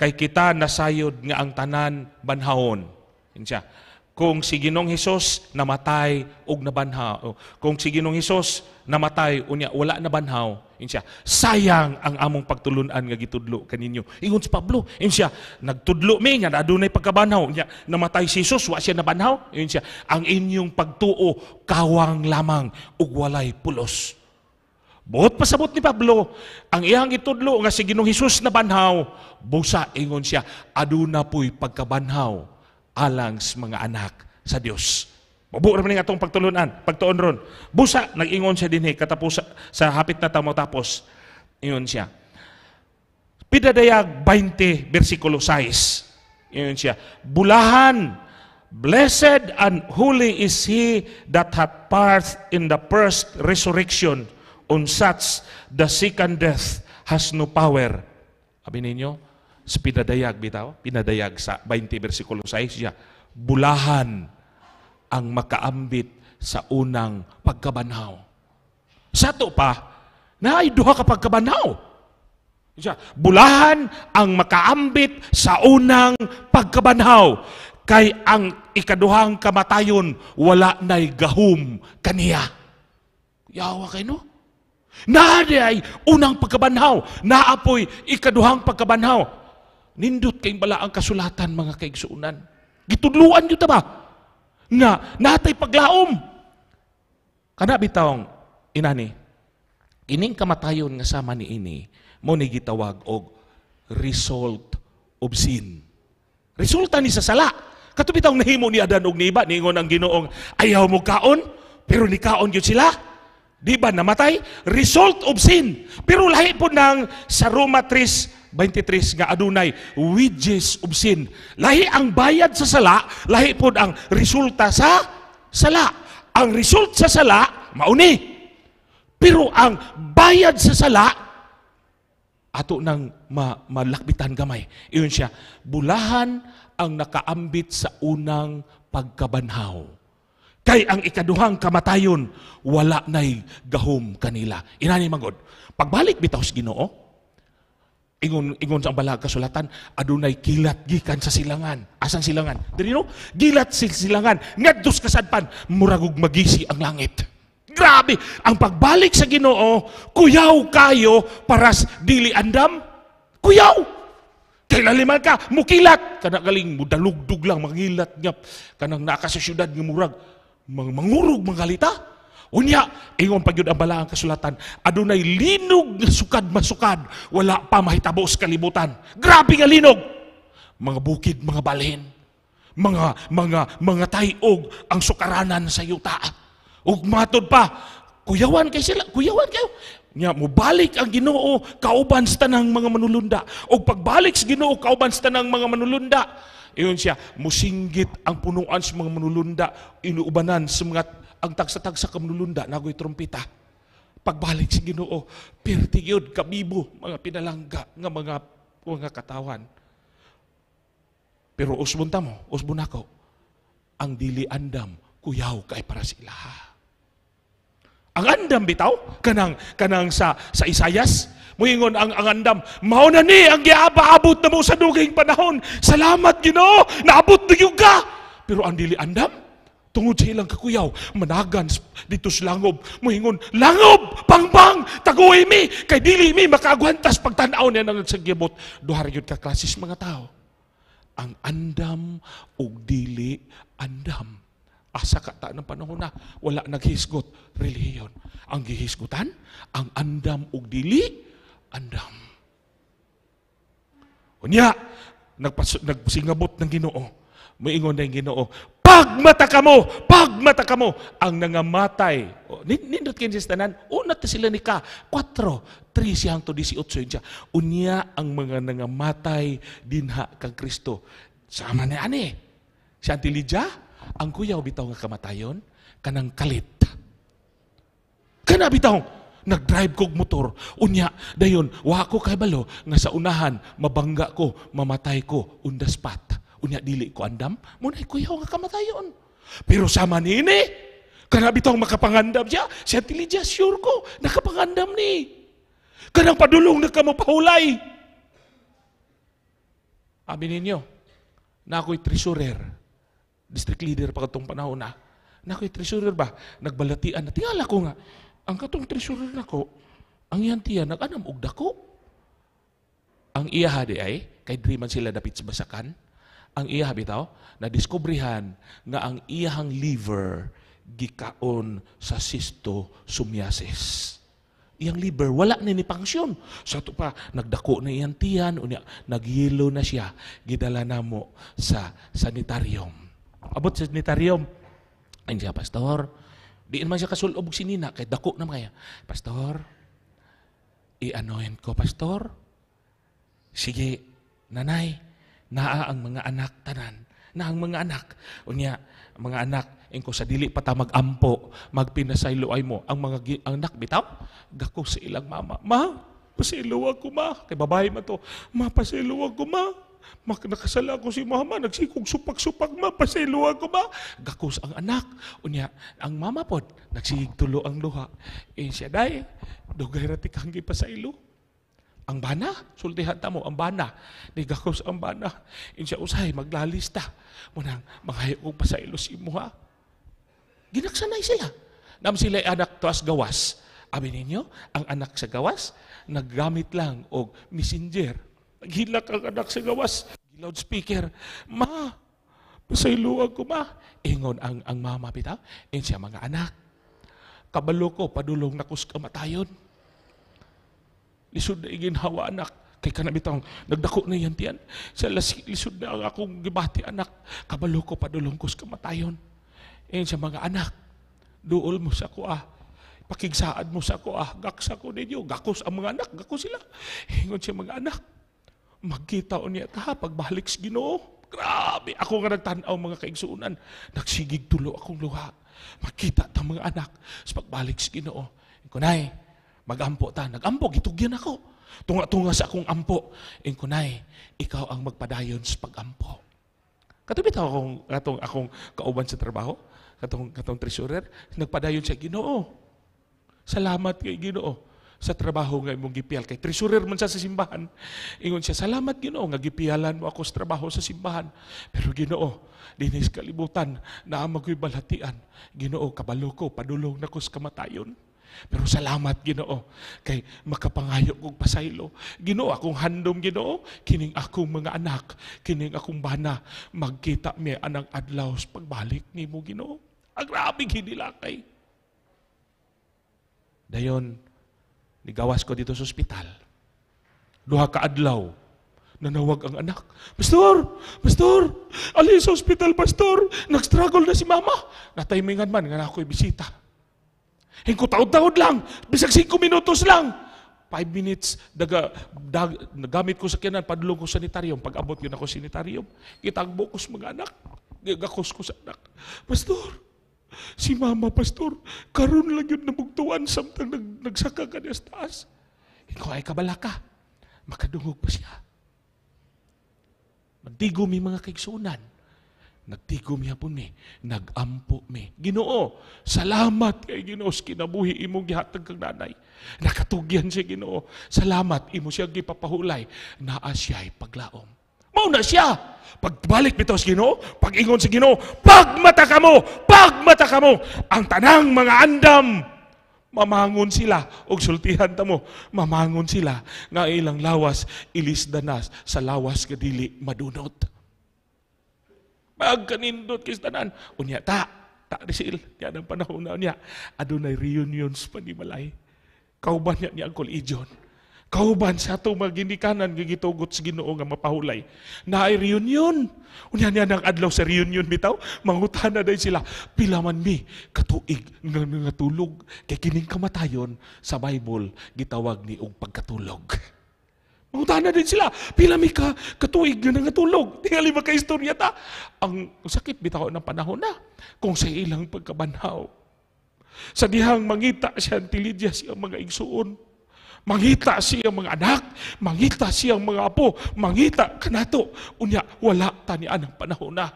kay kita nasayod nga ang tanan banhawon. Iyon siya kung si Ginong Hesus namatay og nabanhaw. Kung si Ginong Hesus namatay unya wala na banhaw, siya, sayang ang among pagtulunan nga gitudlo kaninyo. Ingon si Pablo, in siya, nagtudlo mi nga adunay pagkabanhaw, nya namatay si Hesus wa siya nabanhaw. In siya, ang inyong pagtuo kawang lamang ug walay pulos. Buot pasabot ni Pablo, ang iyang itudlo nga si Ginong Hesus na banhaw, busa ingon siya, aduna po'y pagkabanhaw alang sa mga anak sa Dios. Mabuo naman nga itong pagtulunan, pagtuon ron. Busa, nag-ingon siya din eh, katapos sa, hapit na tamo tapos, ingon siya. Pidadayag 20, versikulo 6. Ingon siya, Bulahan, blessed and holy is he that hath part in the first resurrection, on such the second death has no power. Sabi ninyo, pinadayag bitaw, pinadayag sa 20 versikulo 6 siya, bulahan ang makaambit sa unang pagkabanhaw. Sa to pa, na duha ka pagkabanhaw. Siya, bulahan ang makaambit sa unang pagkabanhaw. Kay ang ikaduhang kamatayon, wala na'y gahum kaniya. Yawa kay no? Naadi ay unang pagkabanhaw, naapoy ikaduhang pagkabanhaw. Nindot kay bala ang kasulatan mga kaigsuunan. Gitudluan yun ba? Nga, natay paglaom. Kana bitawng inani, ining kamatayon nga sama ni ini, mo ni gitawag og result of sin. Resulta ni sa sala. Katubitaw nahimo ni Adan og ni Iba, niingon ang Ginoong ayaw mo kaon, pero ni kaon gyud sila. Di ba namatay? Result of sin. Pero lahi po ng sa Roma 3, 23 nga adunay, wages of sin. Lahi ang bayad sa sala, lahi po ang resulta sa sala. Ang result sa sala, mauni. Pero ang bayad sa sala, ato nang ma malakbitan gamay. Iyon siya, bulahan ang nakaambit sa unang pagkabanhaw. Kay ang ikaduhang kamatayon, wala na'y gahom kanila. Inani magod. Pagbalik bitaw sa Ginoo, ingon ingon sa balag kasulatan, adunay kilat gikan sa silangan. Asan silangan? Diri no? Gilat sa silangan. Ngadtos kasadpan, muragog magisi ang langit. Grabe, ang pagbalik sa Ginoo, kuyaw kayo paras dili andam. Kuyaw. Kay laliman ka, mukilat. Kana galing mudalugdug lang, mangilat niya. Kanang naka sa syudad nga murag, mang mangurog mangalita. Unya, ingon pa gyud ang balaang kasulatan, adunay linog nga sukad masukad, wala pa mahitabo sa kalibutan. Grabe nga linog. Mga bukid, mga balhin, mga mga mga tayog ang sukaranan sa yuta. Ug matod pa, kuyawan kay sila, kuyawan kayo. Nya mo balik ang Ginoo kauban sa tanang mga manulunda. Og pagbalik sa Ginoo kauban sa tanang mga manulunda, iyon siya, musinggit ang punuan sa mga manulunda, inuubanan sa mga ang tagsa-tagsa ka manulunda, nagoy trompeta. Pagbalik sa Ginoo, pertigyod kabibo, mga pinalangga nga mga mga katawan. Pero usbon ta mo, usbon ako, ang dili andam, kuyaw kay para sila. Ang andam bitaw kanang kanang sa sa Isayas Muingon ang ang andam, mao na ni ang giaba-abot na mo sa duging panahon. Salamat Ginoo, naabot na ka. Pero ang dili andam, tungod sa ilang kakuyaw, managan dito sa langob. Muingon, langob, pangbang, taguay mi, kay dili mi makaagwantas pagtanaw niya ng sagyabot. Duhar yun ka klasis mga tao. Ang andam ug dili andam asa ka ta ng panahon na wala naghisgot relihiyon. Ang gihisgutan, ang andam ug dili andam. Unya, nagpas, nagsingabot ng Ginoo. Moingon na yung Ginoo, pagmata ka mo, pagmata ka mo, ang nangamatay. O, nin- Nindot kayo sa tanan, una ta sila ni ka, 4, 3 siyang to 18 siya. Unya ang mga nangamatay dinha kang Kristo. Sama na ani. Si Auntie Lydia, ang kuyaw bitaw nga kamatayon, kanang kalit. Kana bitaw, nag-drive kog motor. Unya, dayon, wa ko kay balo, nga sa unahan, mabangga ko, mamatay ko, on the spot. Unya, dili ko andam, munay kuyaw nga kamatayon. Pero sama nini, kana bitaw makapangandam siya, si Auntie Lydia, sure ko, nakapangandam ni. Kanang padulong na ka mo pahulay. Abi ninyo, na ako'y treasurer, district leader pa katong panahon na, na ako'y treasurer ba, nagbalatian na, tingala ko nga, ang katong treasurer nako, ang yan tiya, nag-anam og dako. Ang iya hadi ay, kay di man sila dapit sa basakan, ang iya bitaw, na diskubrihan nga ang iyang liver gikaon sa sisto sumiasis. iyang liver wala ni ni pangsyon. Sa to pa nagdako na iyang tiyan unya nagyelo na siya. Gidala namo sa sanitarium. Abot sa sanitarium. Ay siya pastor di naman siya kasulob og sinina kay dako na kaya. Pastor i-anoint ko pastor. Sige nanay naa ang mga anak tanan na ang mga anak unya mga anak ingko sa dili pa ta magampo magpinasaylo ay mo ang mga ang anak bitaw gako sa ilang mama ma pasaylo ako ma kay babae man to ma pasaylo ako ma Mak nakasala ko si mama, nagsikog supak-supak ma, pasaylo ako ma. Gakos ang anak. Unya, ang mama pod, nagsigig tulo ang luha. Eh siya day, dugay rati kang gipasaylo. Ang bana, sultihan ta mo, ang bana. Di gakos ang bana. Insya usay, maglalista. Munang, manghayo kong pasaylo si mo ha. Ginaksanay sila. Nam sila anak to as gawas. Abi ninyo, ang anak sa gawas, naggamit lang og messenger. Naghilak ang anak sa gawas, loudspeaker. Ma, pasayluan ko ma. Ingon ang, ang mama bitaw, in siya mga anak. Kabalo ko, padulong na kus kamatayon. Lisod na iginhawa anak. Kay kanabitang nagdako na yan tiyan. Sa lisod na ang akong gibati anak. Kabalo ko, padulong kus kamatayon. In siya mga anak. Duol mo sa ko ah. Pakigsaad mo sa ko ah. Gaksa ko ninyo. Gakos ang mga anak. Gakos sila. Ingon siya mga anak. Magkita o niya ta pagbalik sa Ginoo. Grabe, ako nga nagtanaw mga kaigsuunan. Nagsigig tulo akong luha. Makita ta mga anak sa pagbalik sa Ginoo. Kunay, magampo ta. Nagampo, gitugyan ako. Tunga-tunga sa akong ampo. Kunay, ikaw ang magpadayon sa pagampo. Katubit ako akong, atong, akong kauban sa trabaho, katong, katong treasurer, nagpadayon siya, Ginoo. Salamat kay Ginoo sa trabaho nga imong gipial kay treasurer man siya sa simbahan ingon siya salamat Ginoo nga gipialan mo ako sa trabaho sa simbahan pero Ginoo dinis kalibutan na magoy balatian Ginoo kabalo ko padulong nako sa kamatayon pero salamat Ginoo kay makapangayo kog pasaylo Ginoo akong handom Ginoo kining akong mga anak kining akong bana magkita mi anang adlaw sa pagbalik nimo Ginoo ang grabe hinilakay dayon Nigawas ko dito sa ospital. Duha ka adlaw. Nanawag ang anak. Pastor! Pastor! Ali sa ospital, Pastor! Nag-struggle na si Mama. Natimingan man nga na ako'y bisita. Hingko taod-taod lang. Bisag 5 minutos lang. 5 minutes, daga, dag, nagamit ko sa kinan, padulong ko sa sanitarium. Pag abot yun ako sa sanitarium, kitagbo ko sa mga anak. Gagakos ko sa anak. Pastor! Si mama, pastor, karon lang yun nabugtuan samtang nag, nagsaka ka niya sa taas. Ikaw ay kabala ka. Makadungog pa siya. Magtigo mi mga kaigsunan. Nagtigo mi hapon mi. Nagampo mi. Ginoo, salamat kay Ginoo sa kinabuhi imong gihatag kang nanay. Nakatugyan siya Ginoo. Salamat imo siya gipapahulay. Naa siya'y paglaom. Mao na siya. Pagbalik bitaw sa Ginoo, pag-ingon sa Ginoo, pagmata ka mo, pagmata ka mo, ang tanang mga andam, mamangon sila, og sultihan ta mo, mamangon sila, nga ilang lawas, ilis danas, sa lawas kadili madunot. Pagkanindot kis tanan, unya ta, ta risil, yan ang panahon na niya, adunay reunions pa ni Malay. Kauban niya niya ang collision. Kauban sa ato maginikanan gigitugot sa Ginoo nga mapahulay. Na ay reunion. Unya niya nang adlaw sa reunion bitaw, mangutana day sila pila man mi katuig nga nga tulog kay kining kamatayon sa Bible gitawag ni og pagkatulog. Mangutana din sila, pila mi ka katuig *laughs* nga nangatulog. Tingali ba ka istorya ta? Ang sakit bitaw ng panahon na kung sa ilang pagkabanhaw. Sa dihang mangita siya ang tilidya siya mga igsuon. Mangita siyang mga anak, mangita siyang mga apo, mangita kanato. Unya, wala tanian ang panahon na.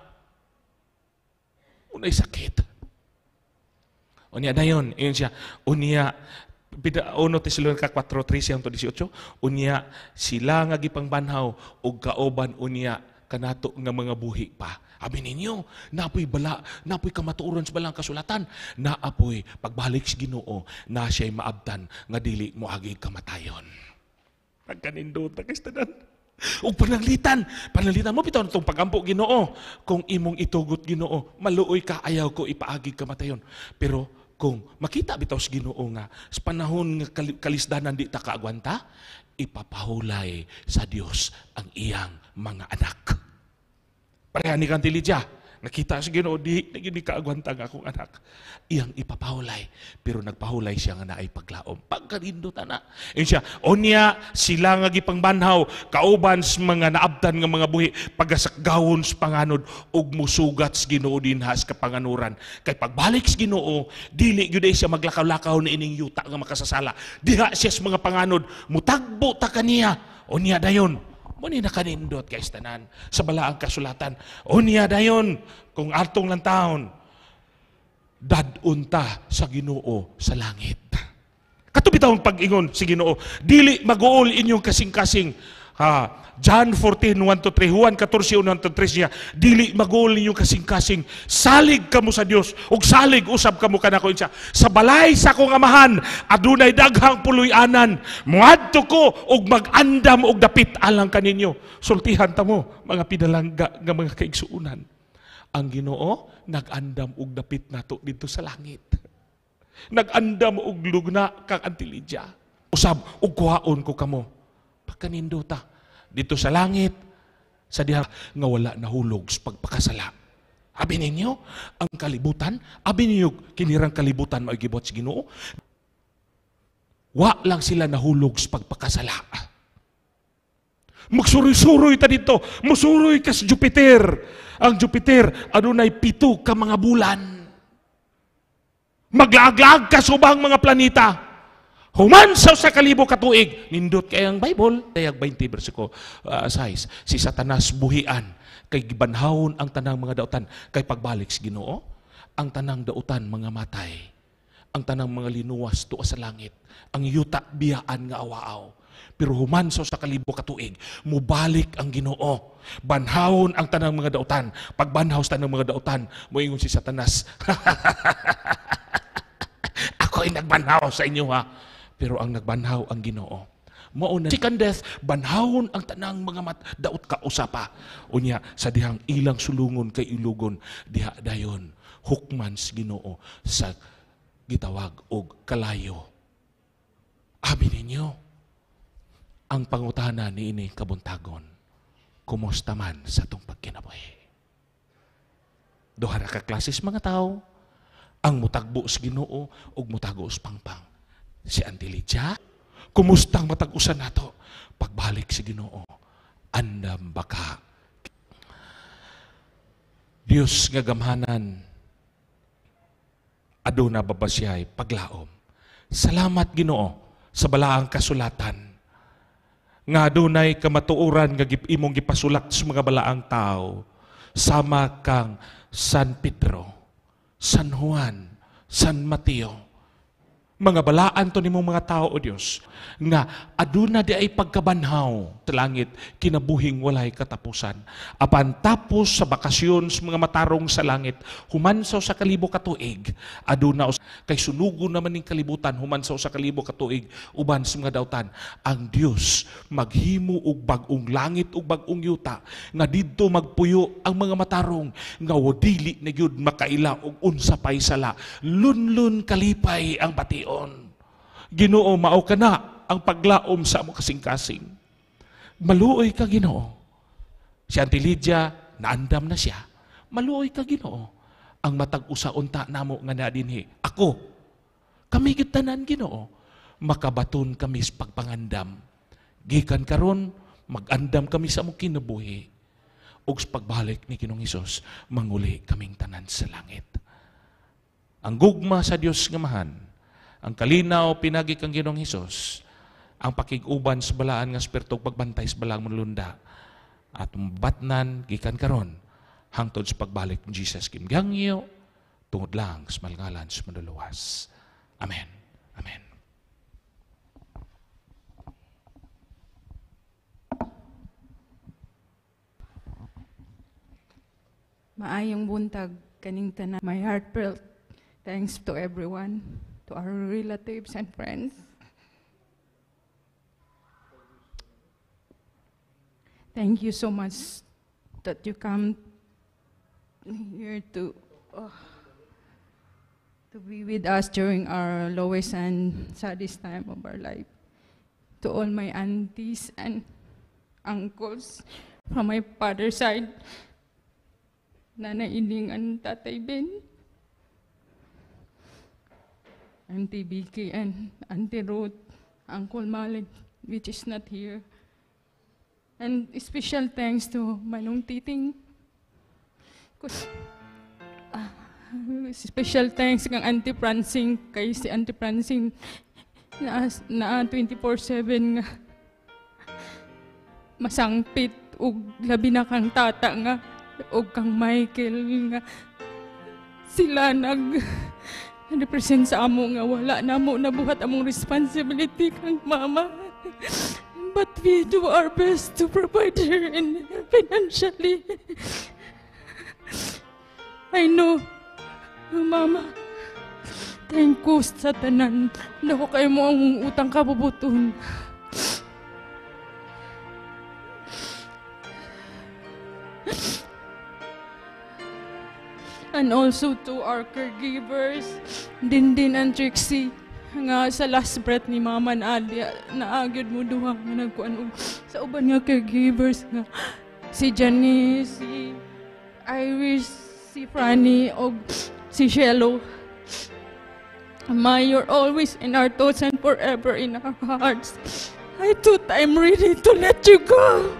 Unay sakit. Unya na yun, yun siya. Unya, Bida, uno Tesalonica 4.13 hangtod 18, unya sila nga gipangbanhaw og kaoban unya kanato nga mga buhi pa. Abi ninyo, napoy bala, napoy kamatuoran sa balang kasulatan, naapoy pagbalik sa Ginoo na siya'y maabtan nga dili mo agi kamatayon. Pagkanindot na kistanan. O pananglitan, pananglitan mo bitaw itong pagampo Ginoo. Kung imong itugot Ginoo, maluoy ka ayaw ko ipaagi kamatayon. Pero kung makita bitaw sa Ginoo nga sa panahon nga kali- kalisdanan di ta kaagwanta, ipapahulay sa Dios ang iyang mga anak. Pareha ni Kanti Lydia, nakita sa Ginoo di di di kaagwanta ang akong anak. Iyang ipapahulay, pero nagpahulay siya nga naay paglaom. Pagkalindutan na. Yun siya, onya sila nga gipangbanhaw kauban sa mga naabtan nga mga buhi pagasakgawon sa panganod ug musugat sa Ginoo dinha sa kapanganuran. Kay pagbalik sa Ginoo, dili gyud siya maglakaw-lakaw na ining yuta nga makasasala. Diha siya sa mga panganod, mutagbo ta kaniya. Onya dayon, Muni na kanindot kay tanan sa balaang kasulatan. Unya dayon kung atong lang taon dadunta sa Ginoo sa langit. Katubitawang pag-ingon si Ginoo, dili maguol inyong kasing-kasing ha, John 14, 1 to 3, Juan 14, 1 to 3 niya, dili maguol inyong kasing-kasing, salig kamo sa Dios ug salig usab kamo kanako siya. Sa balay sa akong amahan, adunay daghang puloy-anan, muadto ko ug mag-andam og dapit alang kaninyo. Sultihan ta mo, mga pinalangga nga mga kaigsuunan. Ang Ginoo nag-andam og dapit nato dito sa langit. Nag-andam og lugna kang antilidya. Usab og kuhaon ko kamo. Pagkanindota dito sa langit sa diha nga wala nahulog sa pagpakasala. Abi ninyo ang kalibutan, abi ninyo kinirang kalibutan maigibot sa Ginoo. Wa lang sila nahulog sa pagpakasala. Magsuroy-suroy ta dito. Musuroy ka sa Jupiter. Ang Jupiter, adunay pito ka mga bulan. Maglaag-laag ka subang mga planeta. Humansaw sa kalibo katuig. Nindot kay ang Bible. Dayag 20 versiko uh, 6. Si Satanas buhian. Kay gibanhawon ang tanang mga dautan. Kay pagbalik sa ginoo. Ang tanang dautan mga matay. Ang tanang mga linuwas tuwa sa langit. Ang yuta biyaan nga awaaw. Pero humansaw sa kalibo katuig, mubalik ang ginoo. Banhawon ang tanang mga dautan. Pagbanhaw sa tanang mga dautan, moingon si Satanas, *laughs* Ako ay nagbanhaw sa inyo ha. Pero ang nagbanhaw ang ginoo. Mauna, second death, banhawon ang tanang mga mat, daot ka usapa. Unya, sa dihang ilang sulungon kay ilugon, diha dayon, hukmans ginoo sa gitawag og kalayo. Abi ninyo, ang pangutana ni ini kabuntagon, kumusta man sa tong pagkinabuhi. Duha ra ka klases mga tao, ang mutagbo sa Ginoo ug mutago sa pangpang. Si Auntie Lydia, kumustang matag-usan nato pagbalik sa Ginoo. Andam baka. Dios nga gamhanan aduna babasyay paglaom. Salamat Ginoo sa balaang kasulatan nga adunay kamatuoran nga imong gipasulat sa mga balaang tao sama kang San Pedro, San Juan, San Mateo. Mga balaan to nimong mga tao o Dios nga aduna di ay pagkabanhaw sa langit kinabuhing walay katapusan. Apan tapos sa bakasyon sa mga matarong sa langit humansaw sa kalibo katuig aduna kay sunugo naman ning kalibutan humansaw sa kalibo katuig uban sa mga dautan. Ang Dios maghimo og bag-ong langit ug bag-ong yuta nga didto magpuyo ang mga matarong nga wadili na gyud makaila og unsa pay sala lunlun kalipay ang bation Ginoo mao ka na ang paglaom sa amo kasing-kasing. Maluoy ka Ginoo. Si Auntie Lydia naandam na siya. Maluoy ka Ginoo. Ang matag usa unta namo nga na dinhi ako kami gitanan Ginoo. Makabaton kami sa pagpangandam. Gikan karon magandam kami sa among kinabuhi. Ug sa pagbalik ni Kinong Hesus manguli kaming tanan sa langit. Ang gugma sa Dios nga mahan ang kalinaw pinagi kang Ginoong Hesus ang pakiguban sa balaan nga espiritu ug pagbantay sa balang mulunda at batnan gikan karon hangtod sa pagbalik ni Jesus kim gangyo tungod lang sa malngalan sa maduluwas. Amen. Amen. Maayong buntag kaning tanan. My heartfelt thanks to everyone, to our relatives and friends. Thank you so much that you come here to oh, to be with us during our lowest and saddest time of our life. To all my aunties and uncles from my father's side, Nana Ining and Tatay Ben, Auntie Vicky and Auntie Ruth, Uncle Malik, which is not here. And special thanks to Manong Titing. Kus- ah, special thanks kang Auntie Francine, kay si Auntie Francine na, na 24-7 nga masangpit ug labi na kang tata nga ug kang Michael nga sila nag represent sa amo nga wala na mo nabuhat among responsibility kang mama. But we do our best to provide her in financially. I know mama. Thank you sa tanan Naku kayo mo ang utang kabubuton And also to our caregivers, Dindin and Trixie, nga sa last breath ni Mama na adya, naagyod mo duha nga nagkuan sa uban nga caregivers nga si Janice, si Iris, si Franny, og si Shello. Ma, you're always in our thoughts and forever in our hearts. I thought I'm ready to let you go.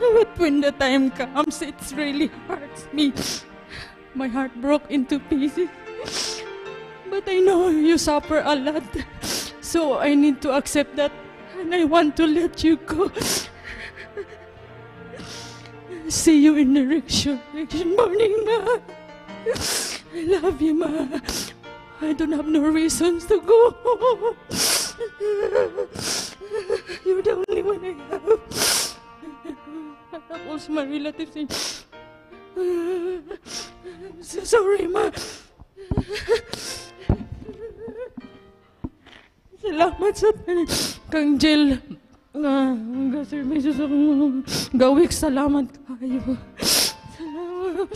But when the time comes, it really hurts me. My heart broke into pieces. But I know you suffer a lot. So I need to accept that. And I want to let you go. See you in the resurrection morning, Ma. I love you, Ma. I don't have no reasons to go. You're the only one I have. I have also my relatives in so sorry, ma. Salamat sa. Kang Jill. Nga, nga services akong gawik. Salamat kayo. Salamat.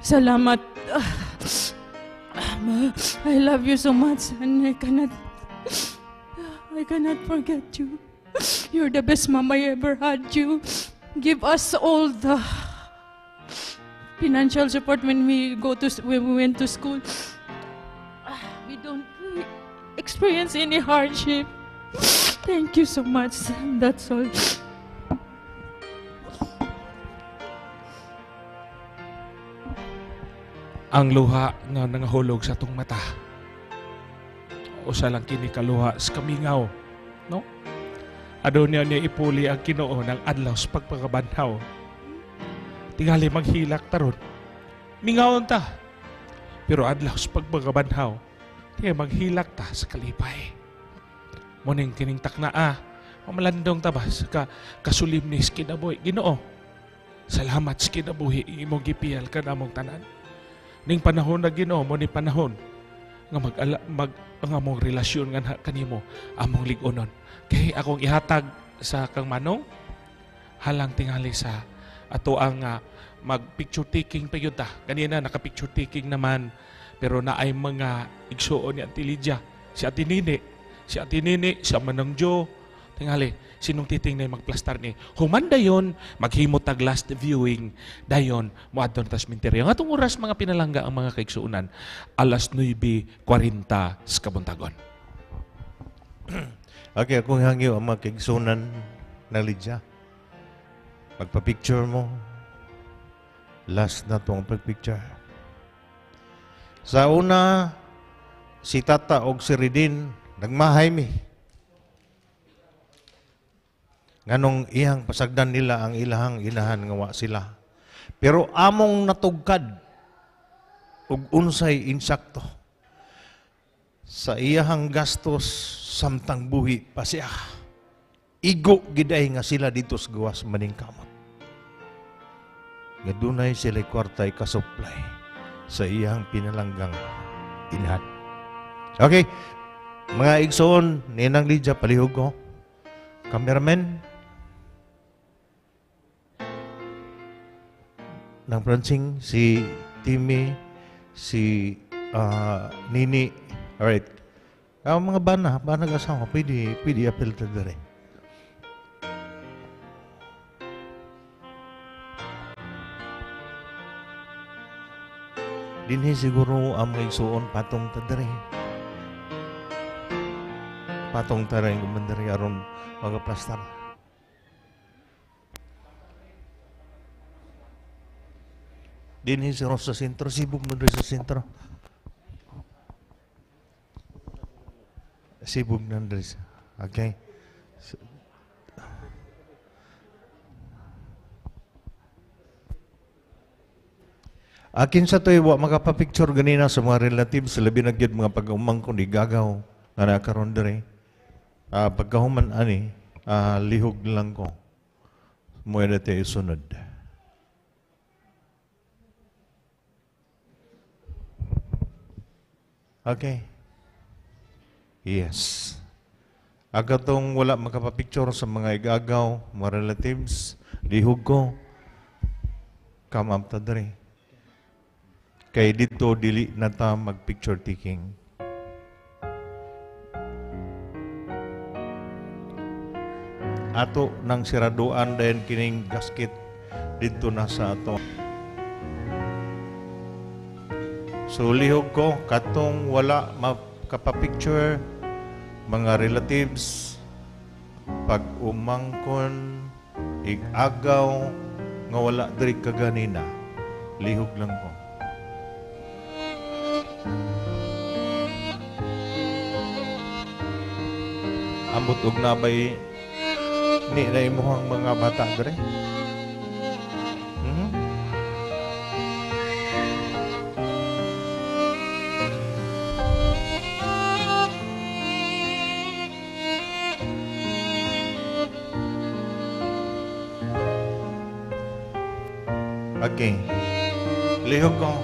Salamat. Ma, I love you so much and I cannot I cannot forget you. You're the best mom I ever had you. Give us all the financial support when we go to when we went to school. We don't experience any hardship. Thank you so much. That's all. Ang luha nga nangahulog sa tong mata. Usa lang kini kaluha sa kamingaw, no? Ado niya ipuli ang Ginoo ng adlaw sa pagpakabanhaw. Tingali maghilak taron. Mingawon ta. Pero adlaw sa pagpakabanhaw, tiya maghilak ta sa kalipay. Muning kining taknaa, mamalandong ta ba sa ka, kasulim ni kinabuhi. Ginoo, salamat sa kinabuhi imong gipiyal ka namong tanan ning panahon na Ginoo mo ni panahon nga mag mag ang among relasyon nga na- kanimo among lig-onon. Kay akong ihatag sa kang manong halang tingali sa ato ang ah, mag picture taking pa ta. Kanina naka picture taking naman pero naay mga igsuon ni Auntie Lydia. Si Ate Nini si Ate Nini si Manang Joe tingali sinong titing na magplastar ni human dayon maghimot tag last viewing dayon mo adton tas minteryo nga oras mga pinalangga ang mga kaigsuunan alas 9:40 sa kabuntagon *clears throat* Okay, akong hangyo ang mga kaigsunan na Lydia. Magpa-picture mo. Last na tong pag-picture. Sa una, si Tata og si Redin nagmahay mi. Nganong iyang pasagdan nila ang ilahang inahan nga wa sila. Pero among natugkad og unsay insakto sa iyahang gastos samtang buhi pa siya. Igo giday nga sila dito sa gawas maning kamot. Nga dunay sila kwartay kasuplay sa iyang pinalanggang inhat. Okay, mga igsoon, ninang Lydia, palihog ko. Cameraman? Ng Prancing, si Timmy, si ah, Nini. Alright. Ang mga bana, bana asawa, pwede, pwede apel ta dire. Dinhi siguro ang mga igsuon patong ta dire. Patong ta rin kumandari aron mga plastar. Dinhi si Ross sa sentro, sibog mo sa sentro. Sibog na Okay? Akin sa to wa makapapicture ganina sa mga relatives labi na gyud mga pag-umang ko ni gagaw nga nakaroon dire. Ah pagkahuman ani ah, lihog lang ko. Na tayo sunod. Okay. Yes. Aga tong wala makapapicture sa mga igagaw, mga relatives, lihog ko. Come up ta diri. Kay dito dili na ta mag-picture taking. Ato nang siraduan dayon kining gasket dito na sa ato. So lihog ko katong wala makapapicture mga relatives pag umangkon igagaw nga wala diri kaganina lihog lang ko. Ambot og nabay ni na imuhang mga bata dere. Okay. Lihok ko.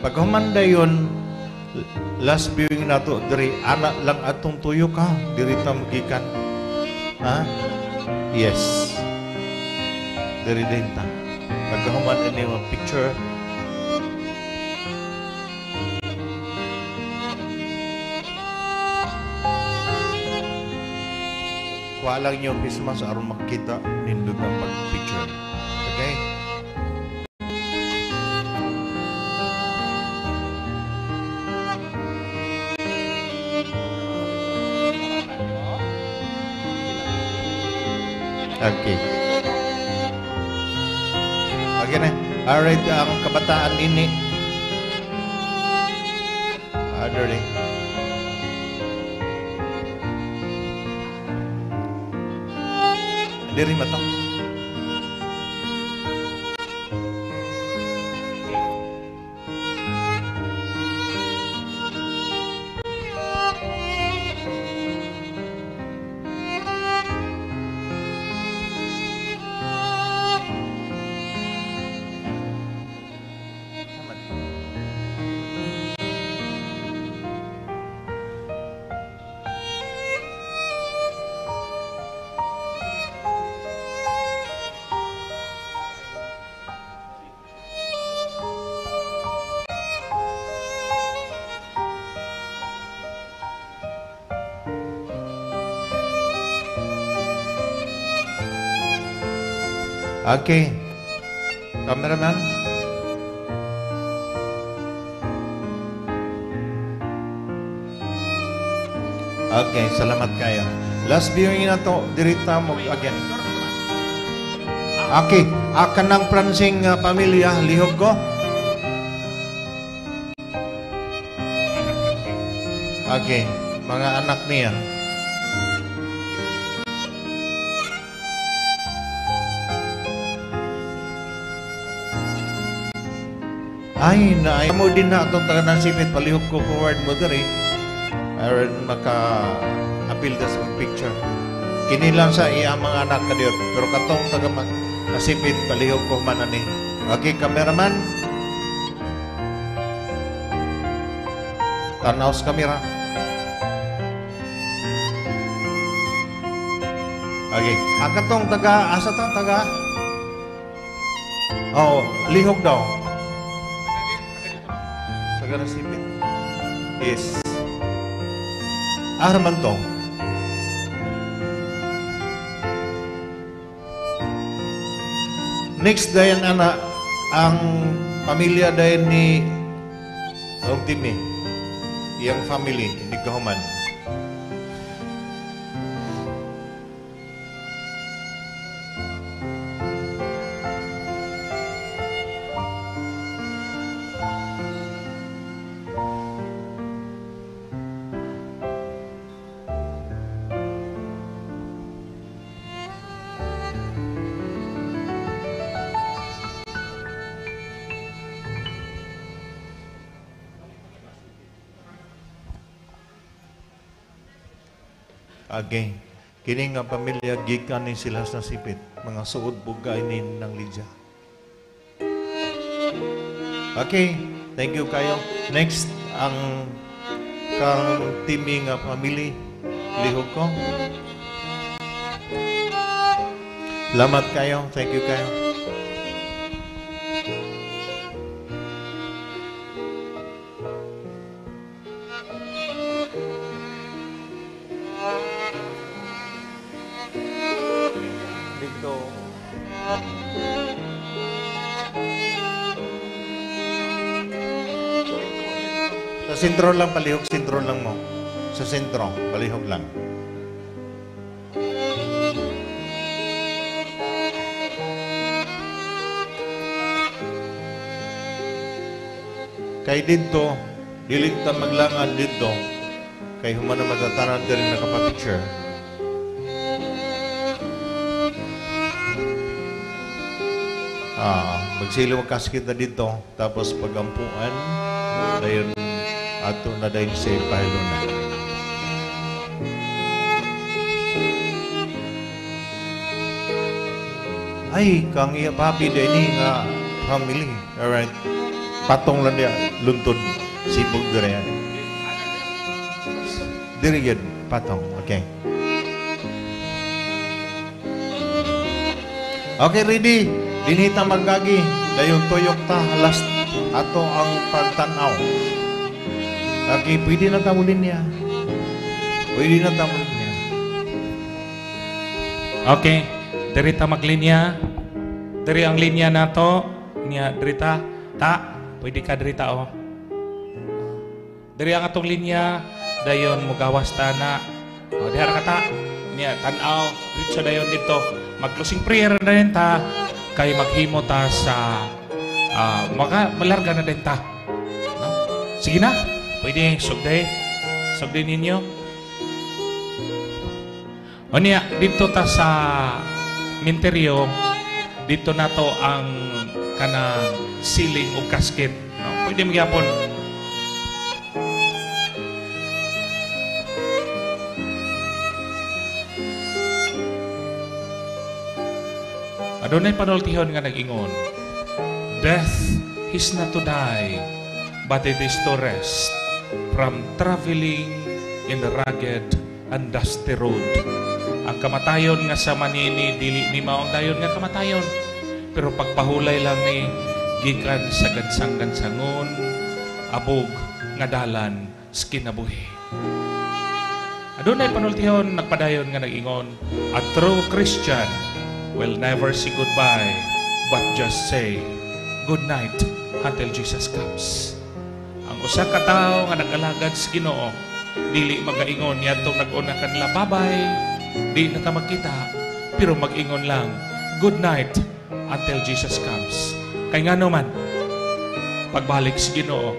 Pag humanda yun, last viewing na to, diri, anak lang atong tuyo ka, diri ta magikan. Ha? Yes. Diri din ta. Pag human ini mo picture, Kuha lang Christmas aron makita nindot ang pag-picture. Okay. Okay na. Alright, ang kabataan ini. Dali. Diri mata. Okay. Cameraman. Okay, salamat kayo. Last viewing na to, dirita mo again. Okay, akan ng pransing uh, pamilya, lihog ko. Okay, mga anak niya. Ay, na mo din na itong taga ng sipit, palihog ko forward mo diri. Aron maka-appeal das mag-picture. Kini lang sa iya mga anak ka diyo. Pero katong taga nasipit, palihog ko man ani. Okay, cameraman. Tanaw sa kamera. Okay. Akatong taga, asa tang taga? Oo, lihok daw. Taga Nasipit. Yes. Araman to. Next dayan ana ang pamilya dayan ni Dong Timmy. Iyang family, hindi kahuman. Again, kini nga pamilya gikan ni sila sa sipit, mga suod bugay ni ng Lydia. Okay, thank you kayo. Next, ang kang timi nga family, lihok ko. Lamat kayo, thank you kayo. Sentro lang, palihog sentro lang mo. Sa sentro, palihog lang. Kay dito, dilig ta maglangan dito. Kay humana matatanan din nakapapicture. Ah, magsilo kas kita dito tapos pagampuan dayon ato na dayon sa pahiluna. Ay, kang iya papi da ini nga family. Alright. Patong lang dia luntod sibog. Dire yun, patong. Okay. Okay, ready. Dinita magagi. Dayon tuyok ta. Last ato ang pagtanaw. Okay, pwede na tamulin niya. Pwede na tamulin niya. Okay, diri ta maglinya. Diri ang linya nato. Niya diri ta. Pwede ka diri ta oh. Diri ang atong linya dayon mugawas ta na. O diha ka ta. Niya tan-aw dito dayon dito. Mag-closing prayer na rin ta kay maghimo ta sa ah maka malarga na din ta. No? Sige na. Pwede sugday. Sugday ninyo. O niya, dito ta sa minteryo, dito na to ang kanang ceiling o casket. No? Pwede magyapon. Adunay panultihon nga nag-ingon, Death is not to die, but it is to rest from traveling in the rugged and dusty road. Ang kamatayon nga sa manini, dili ni maong dayon nga kamatayon. Pero pagpahulay lang ni gikan sa gansang-gansangon, abog nga dalan sa kinabuhi. Adunay panultihon nagpadayon nga nag-ingon, a true Christian will never say goodbye, but just say good night until Jesus comes. Usa ka tawo nga nag-alagad sa Ginoo, dili magaingon yadtong nag-una kanila babay, di na ta magkita, pero mag-ingon lang, good night until Jesus comes. Kay nga man, pagbalik sa Ginoo,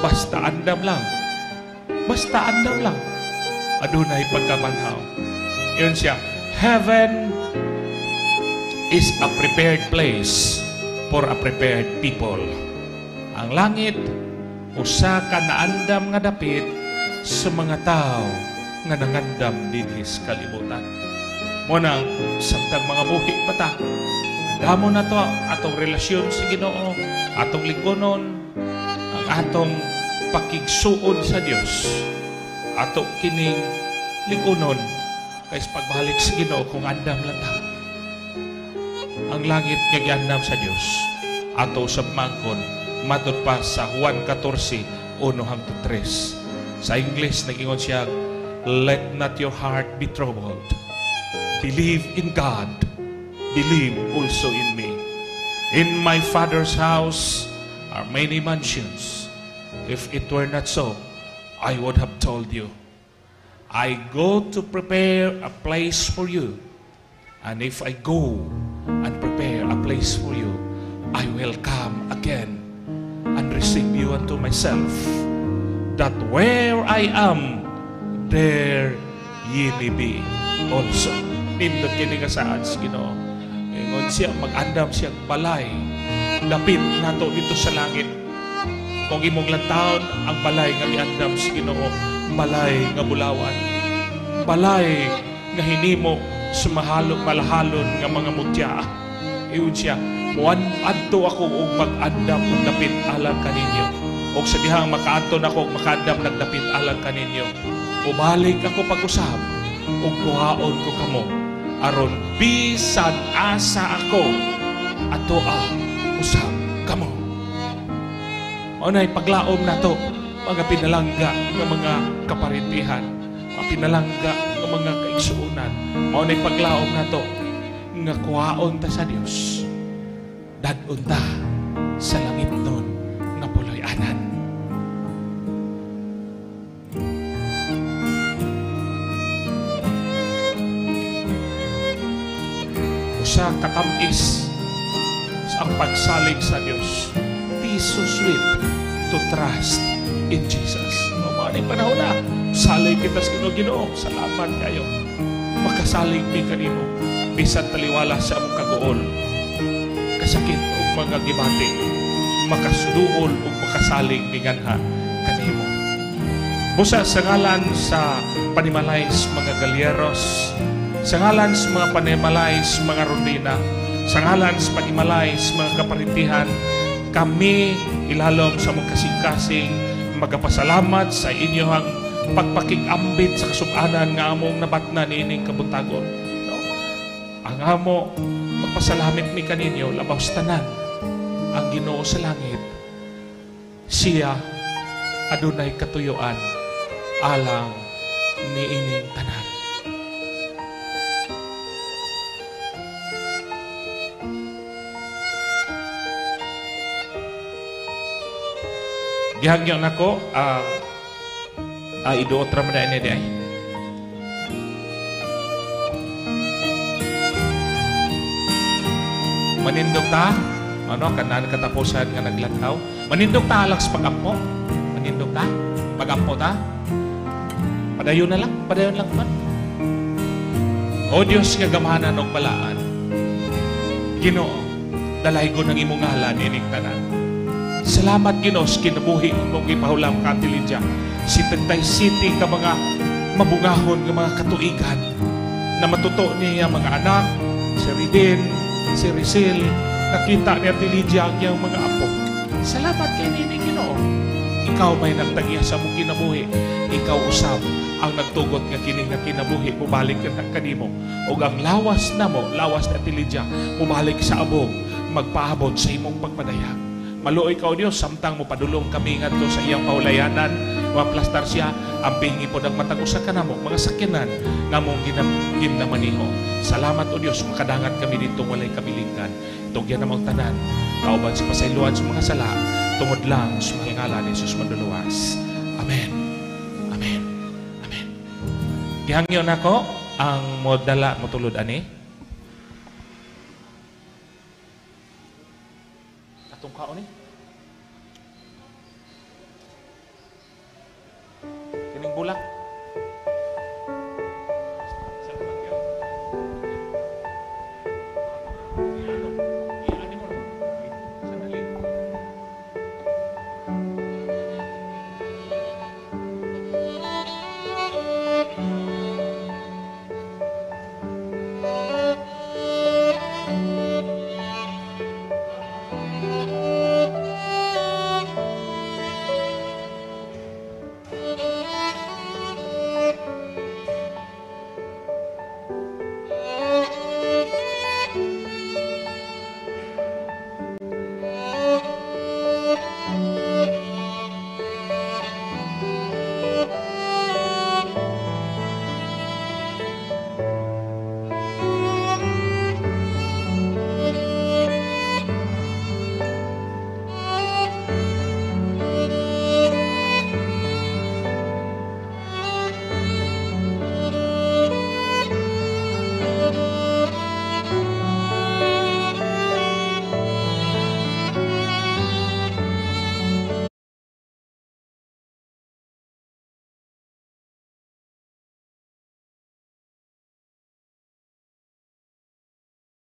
basta andam lang, basta andam lang, adunay pagkabanhaw. Yun siya, heaven is a prepared place for a prepared people. Ang langit, usa ka naandam nga dapit sa mga tao nga nangandam dinhis kalibutan. Munang samtang mga buhi bata, damo na to atong relasyon sa Ginoo, atong lingkonon, ang atong pakigsuod sa Dios, ato kining lingkonon Kaya sa pagbalik sa Ginoo kung andam lang ta. Ang langit nga giandam sa Dios ato sa mangkon matod pa sa Juan 14 1 hangtod 3. Sa English nagingon siya Let not your heart be troubled. Believe in God. Believe also in me. In my Father's house are many mansions. If it were not so, I would have told you. I go to prepare a place for you. And if I go and prepare a place for you, I will come again receive you unto myself, that where I am, there ye may be also. Nindot kini ka sa Ginoo. Ingon siya, mag-andam siya balay. Dapit nato dito sa langit. Kung imong lantaon, ang balay nga giandam sa Ginoo, balay nga bulawan. Balay nga hinimo sa mahalong malahalon nga mga mutya. Iyon siya, muan adto ako og mag-andam og dapit alang kaninyo. Og sa dihang makaadto nako og makaandam nagdapit alang kaninyo. Ubalik ako pag-usab og kuhaon ko kamo aron bisan asa ako ato ah usab kamo. O na'y paglaom na to, mga pinalangga ng mga kaparintihan, mga pinalangga ng mga kaigsuunan. O na'y paglaom na to, nga kuhaon ta sa Dios. Dadun ta sa langit nun nga puloy anan. Usa katamis sa ang pagsalig sa Dios. Is so sweet to trust in Jesus. O mga na panahon na, salig kita sa Ginoo. Salamat kayo. Makasalig mi kanimo. Bisan taliwala sa among kagool. Kasakit o mga gibati. Makasuduol o makasalig mi ganha kanimo. Busa sa ngalan sa panimalays mga galyeros, sa ngalan sa mga panimalays mga rondina, sa ngalan sa panimalays mga kaparintihan, kami ilalom sa mga kasing-kasing magapasalamat sa inyong pagpakigambit sa kasubanan nga among nabatnan ining kabuntagon. No? Ang amo magpasalamit mi kaninyo labaw sa tanan ang Ginoo sa langit. Siya adunay katuyuan alang ni ining tanan. Gihagyo nako ang uh, iduot ra man ni Manindog ta, ano, kanan katapusan nga naglantaw. Manindog ta alang sa pagampo. Manindog ta, pagampo ta. Padayon na lang, padayon lang man. O Diyos nga gamahanan og balaan. Ginoo, dalay ko ng imong ngalan ining tanan. Salamat Ginoo sa kinabuhi mong ipahulam ka Antilidya. Si Tentay City ka mga mabungahon nga mga katuigan na matuto niya mga anak, si Ridin, si Rizil, nakita ni Antilidya ang iyang mga apo. Salamat kay Nini Ginoo. Ikaw may nagtagiya sa mong kinabuhi. Ikaw usab ang nagtugot nga kini nga kinabuhi mubalik ka kanimo ug ang lawas namo lawas na Antilidya mubalik sa abog magpaabot sa imong pagpadayag Maluoy ka o Diyos, samtang mo padulong kami ngadto sa iyang paulayanan, maplastar siya, ang pingi po ng matag usa ka namo, mga sakyanan, nga mong ginam, ginamaniho. Salamat o Diyos, makadangat kami dito walay kabilinggan. Itong yan namang tanan, kauban sa pasayloan sa mga sala, tungod lang sa mga ngalan ni Jesus Manduluwas. Amen. Amen. Amen. Gihangyo nako ang modala motulod ani. Atong kaon ni.